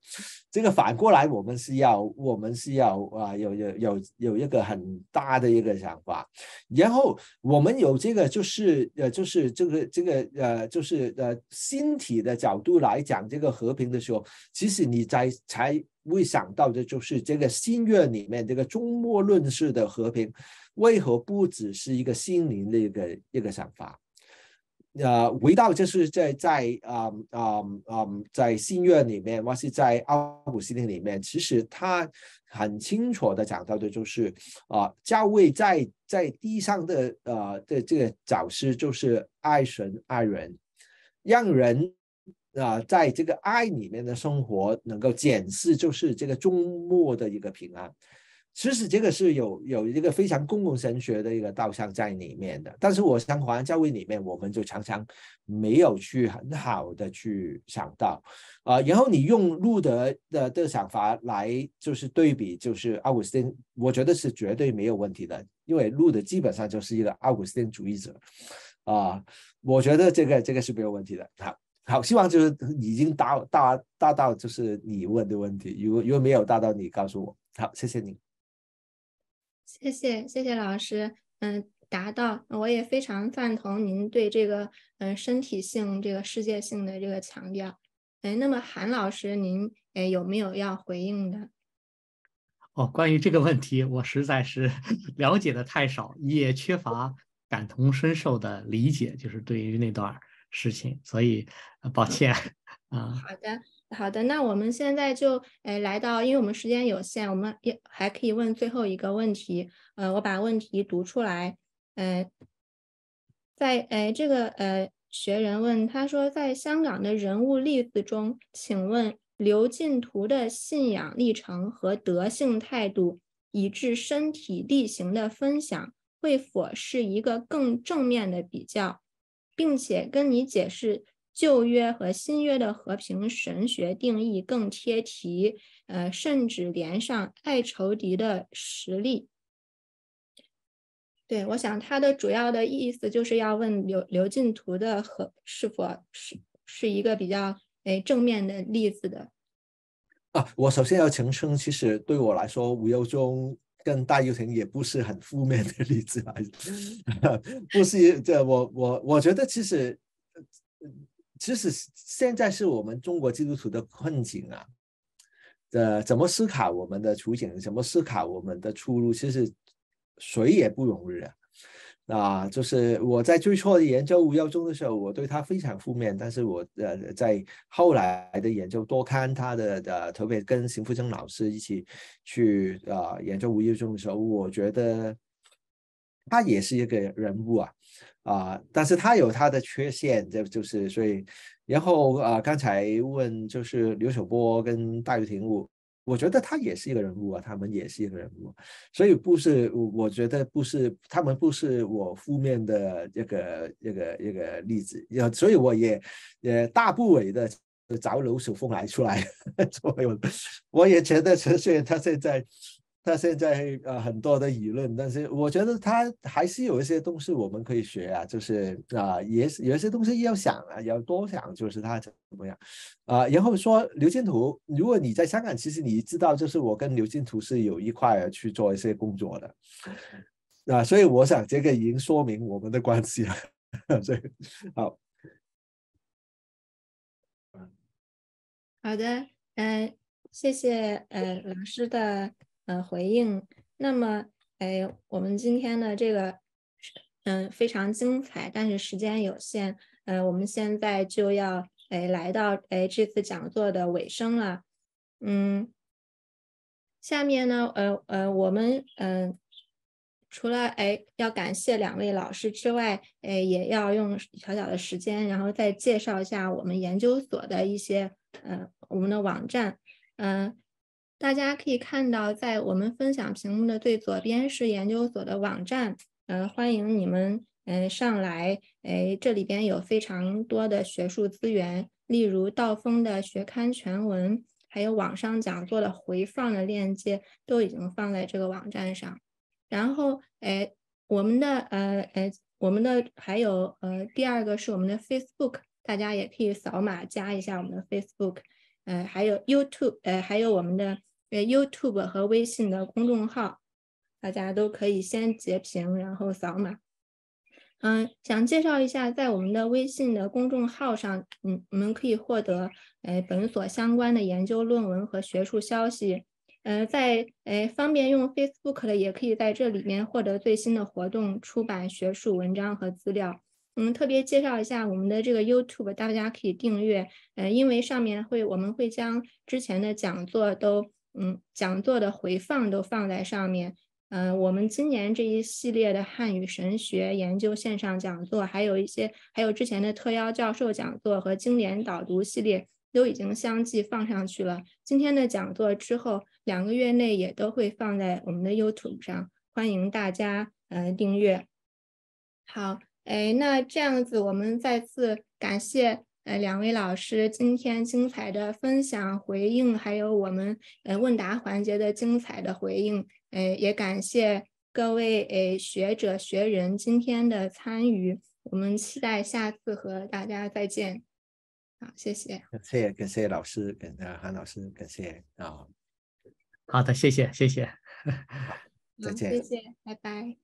这个反过来，我们是要我们是要啊，有有有有一个很大的一个想法，然后我们有这个就是呃就是这个这个呃就是呃心体的角度来讲这个和平的时候，其实你在才会想到的就是这个心愿里面这个终末论式的和平。为何不只是一个心灵的一个一个想法？呃，回到就是在在啊啊啊，在心愿里面，或是在奥古斯丁里面，其实他很清楚的讲到的就是啊，教会在在地上的呃的这个导师就是爱神爱人，让人啊在这个爱里面的生活能够检视，就是这个终末的一个平安。其实这个是有有一个非常公共神学的一个导向在里面的，但是我想华人教会里面，我们就常常没有去很好的去想到，啊，然后你用路德的的想法来就是对比，就是奥古斯丁，我觉得是绝对没有问题的，因为路德基本上就是一个奥古斯丁主义者，啊，我觉得这个这个是没有问题的。好，好，希望就是已经达达达到就是你问的问题，如果如果没有达到，你告诉我。好，谢谢你。谢谢谢谢老师，嗯，达到，我也非常赞同您对这个嗯身体性这个世界性的这个强调。哎，那么韩老师，您哎有没有要回应的？哦，关于这个问题，我实在是 了解的太少，也缺乏感同身受的理解，就是对于那段事情，所以抱歉 啊。好的。好的，那我们现在就诶来到，因为我们时间有限，我们也还可以问最后一个问题。呃，我把问题读出来。呃，在诶这个呃学人问他说，在香港的人物例子中，请问刘进图的信仰历程和德性态度，以致身体力行的分享，会否是一个更正面的比较，并且跟你解释？旧约和新约的和平神学定义更贴题，呃，甚至连上爱仇敌的实力。对，我想他的主要的意思就是要问刘刘进图的和是否是是一个比较诶正面的例子的。啊，我首先要澄清，其实对我来说，无忧中跟大佑廷也不是很负面的例子啊，不是这我我我觉得其实。其实现在是我们中国基督徒的困境啊，呃，怎么思考我们的处境，怎么思考我们的出路，其实谁也不容易啊。啊，就是我在最初的研究吴耀宗的时候，我对他非常负面，但是我呃在后来的研究多看他的呃，特别跟邢福生老师一起去啊研究吴耀宗的时候，我觉得他也是一个人物啊。啊，但是他有他的缺陷，这就是所以，然后啊，刚才问就是刘守波跟戴玉婷，我我觉得他也是一个人物啊，他们也是一个人物，所以不是，我觉得不是，他们不是我负面的这个这个这个例子，要所以我也也大不韪的找刘守峰来出来 作为，我也觉得陈旭他现在。他现在呃很多的舆论，但是我觉得他还是有一些东西我们可以学啊，就是啊也有一些东西要想啊，要多想，就是他怎么样啊。然后说刘建图，如果你在香港，其实你知道，就是我跟刘建图是有一块去做一些工作的啊，所以我想这个已经说明我们的关系了。所以好，好的，嗯，谢谢呃老师的。呃，回应。那么，哎，我们今天的这个，嗯，非常精彩，但是时间有限，呃，我们现在就要，哎，来到，哎，这次讲座的尾声了。嗯，下面呢，呃呃，我们，嗯，除了，哎，要感谢两位老师之外，哎，也要用小小的时间，然后再介绍一下我们研究所的一些，呃，我们的网站，嗯。大家可以看到，在我们分享屏幕的最左边是研究所的网站，呃，欢迎你们，嗯，上来，哎，这里边有非常多的学术资源，例如道风的学刊全文，还有网上讲座的回放的链接，都已经放在这个网站上。然后，哎，我们的，呃，呃，我们的还有，呃，第二个是我们的 Facebook，大家也可以扫码加一下我们的 Facebook，呃，还有 YouTube，呃，还有我们的。呃，YouTube 和微信的公众号，大家都可以先截屏，然后扫码。嗯，想介绍一下，在我们的微信的公众号上，嗯，你们可以获得呃本所相关的研究论文和学术消息。呃，在呃方便用 Facebook 的，也可以在这里面获得最新的活动、出版学术文章和资料。嗯，特别介绍一下我们的这个 YouTube，大家可以订阅。呃，因为上面会，我们会将之前的讲座都。嗯，讲座的回放都放在上面。嗯，我们今年这一系列的汉语神学研究线上讲座，还有一些，还有之前的特邀教授讲座和经典导读系列，都已经相继放上去了。今天的讲座之后两个月内也都会放在我们的 YouTube 上，欢迎大家嗯订阅。好，哎，那这样子，我们再次感谢。呃，两位老师今天精彩的分享回应，还有我们呃问答环节的精彩的回应，呃，也感谢各位呃学者学人今天的参与，我们期待下次和大家再见。好，谢谢。感谢感谢老师，感谢韩老师，感谢啊。好的，谢谢谢谢。再见。谢谢，拜拜。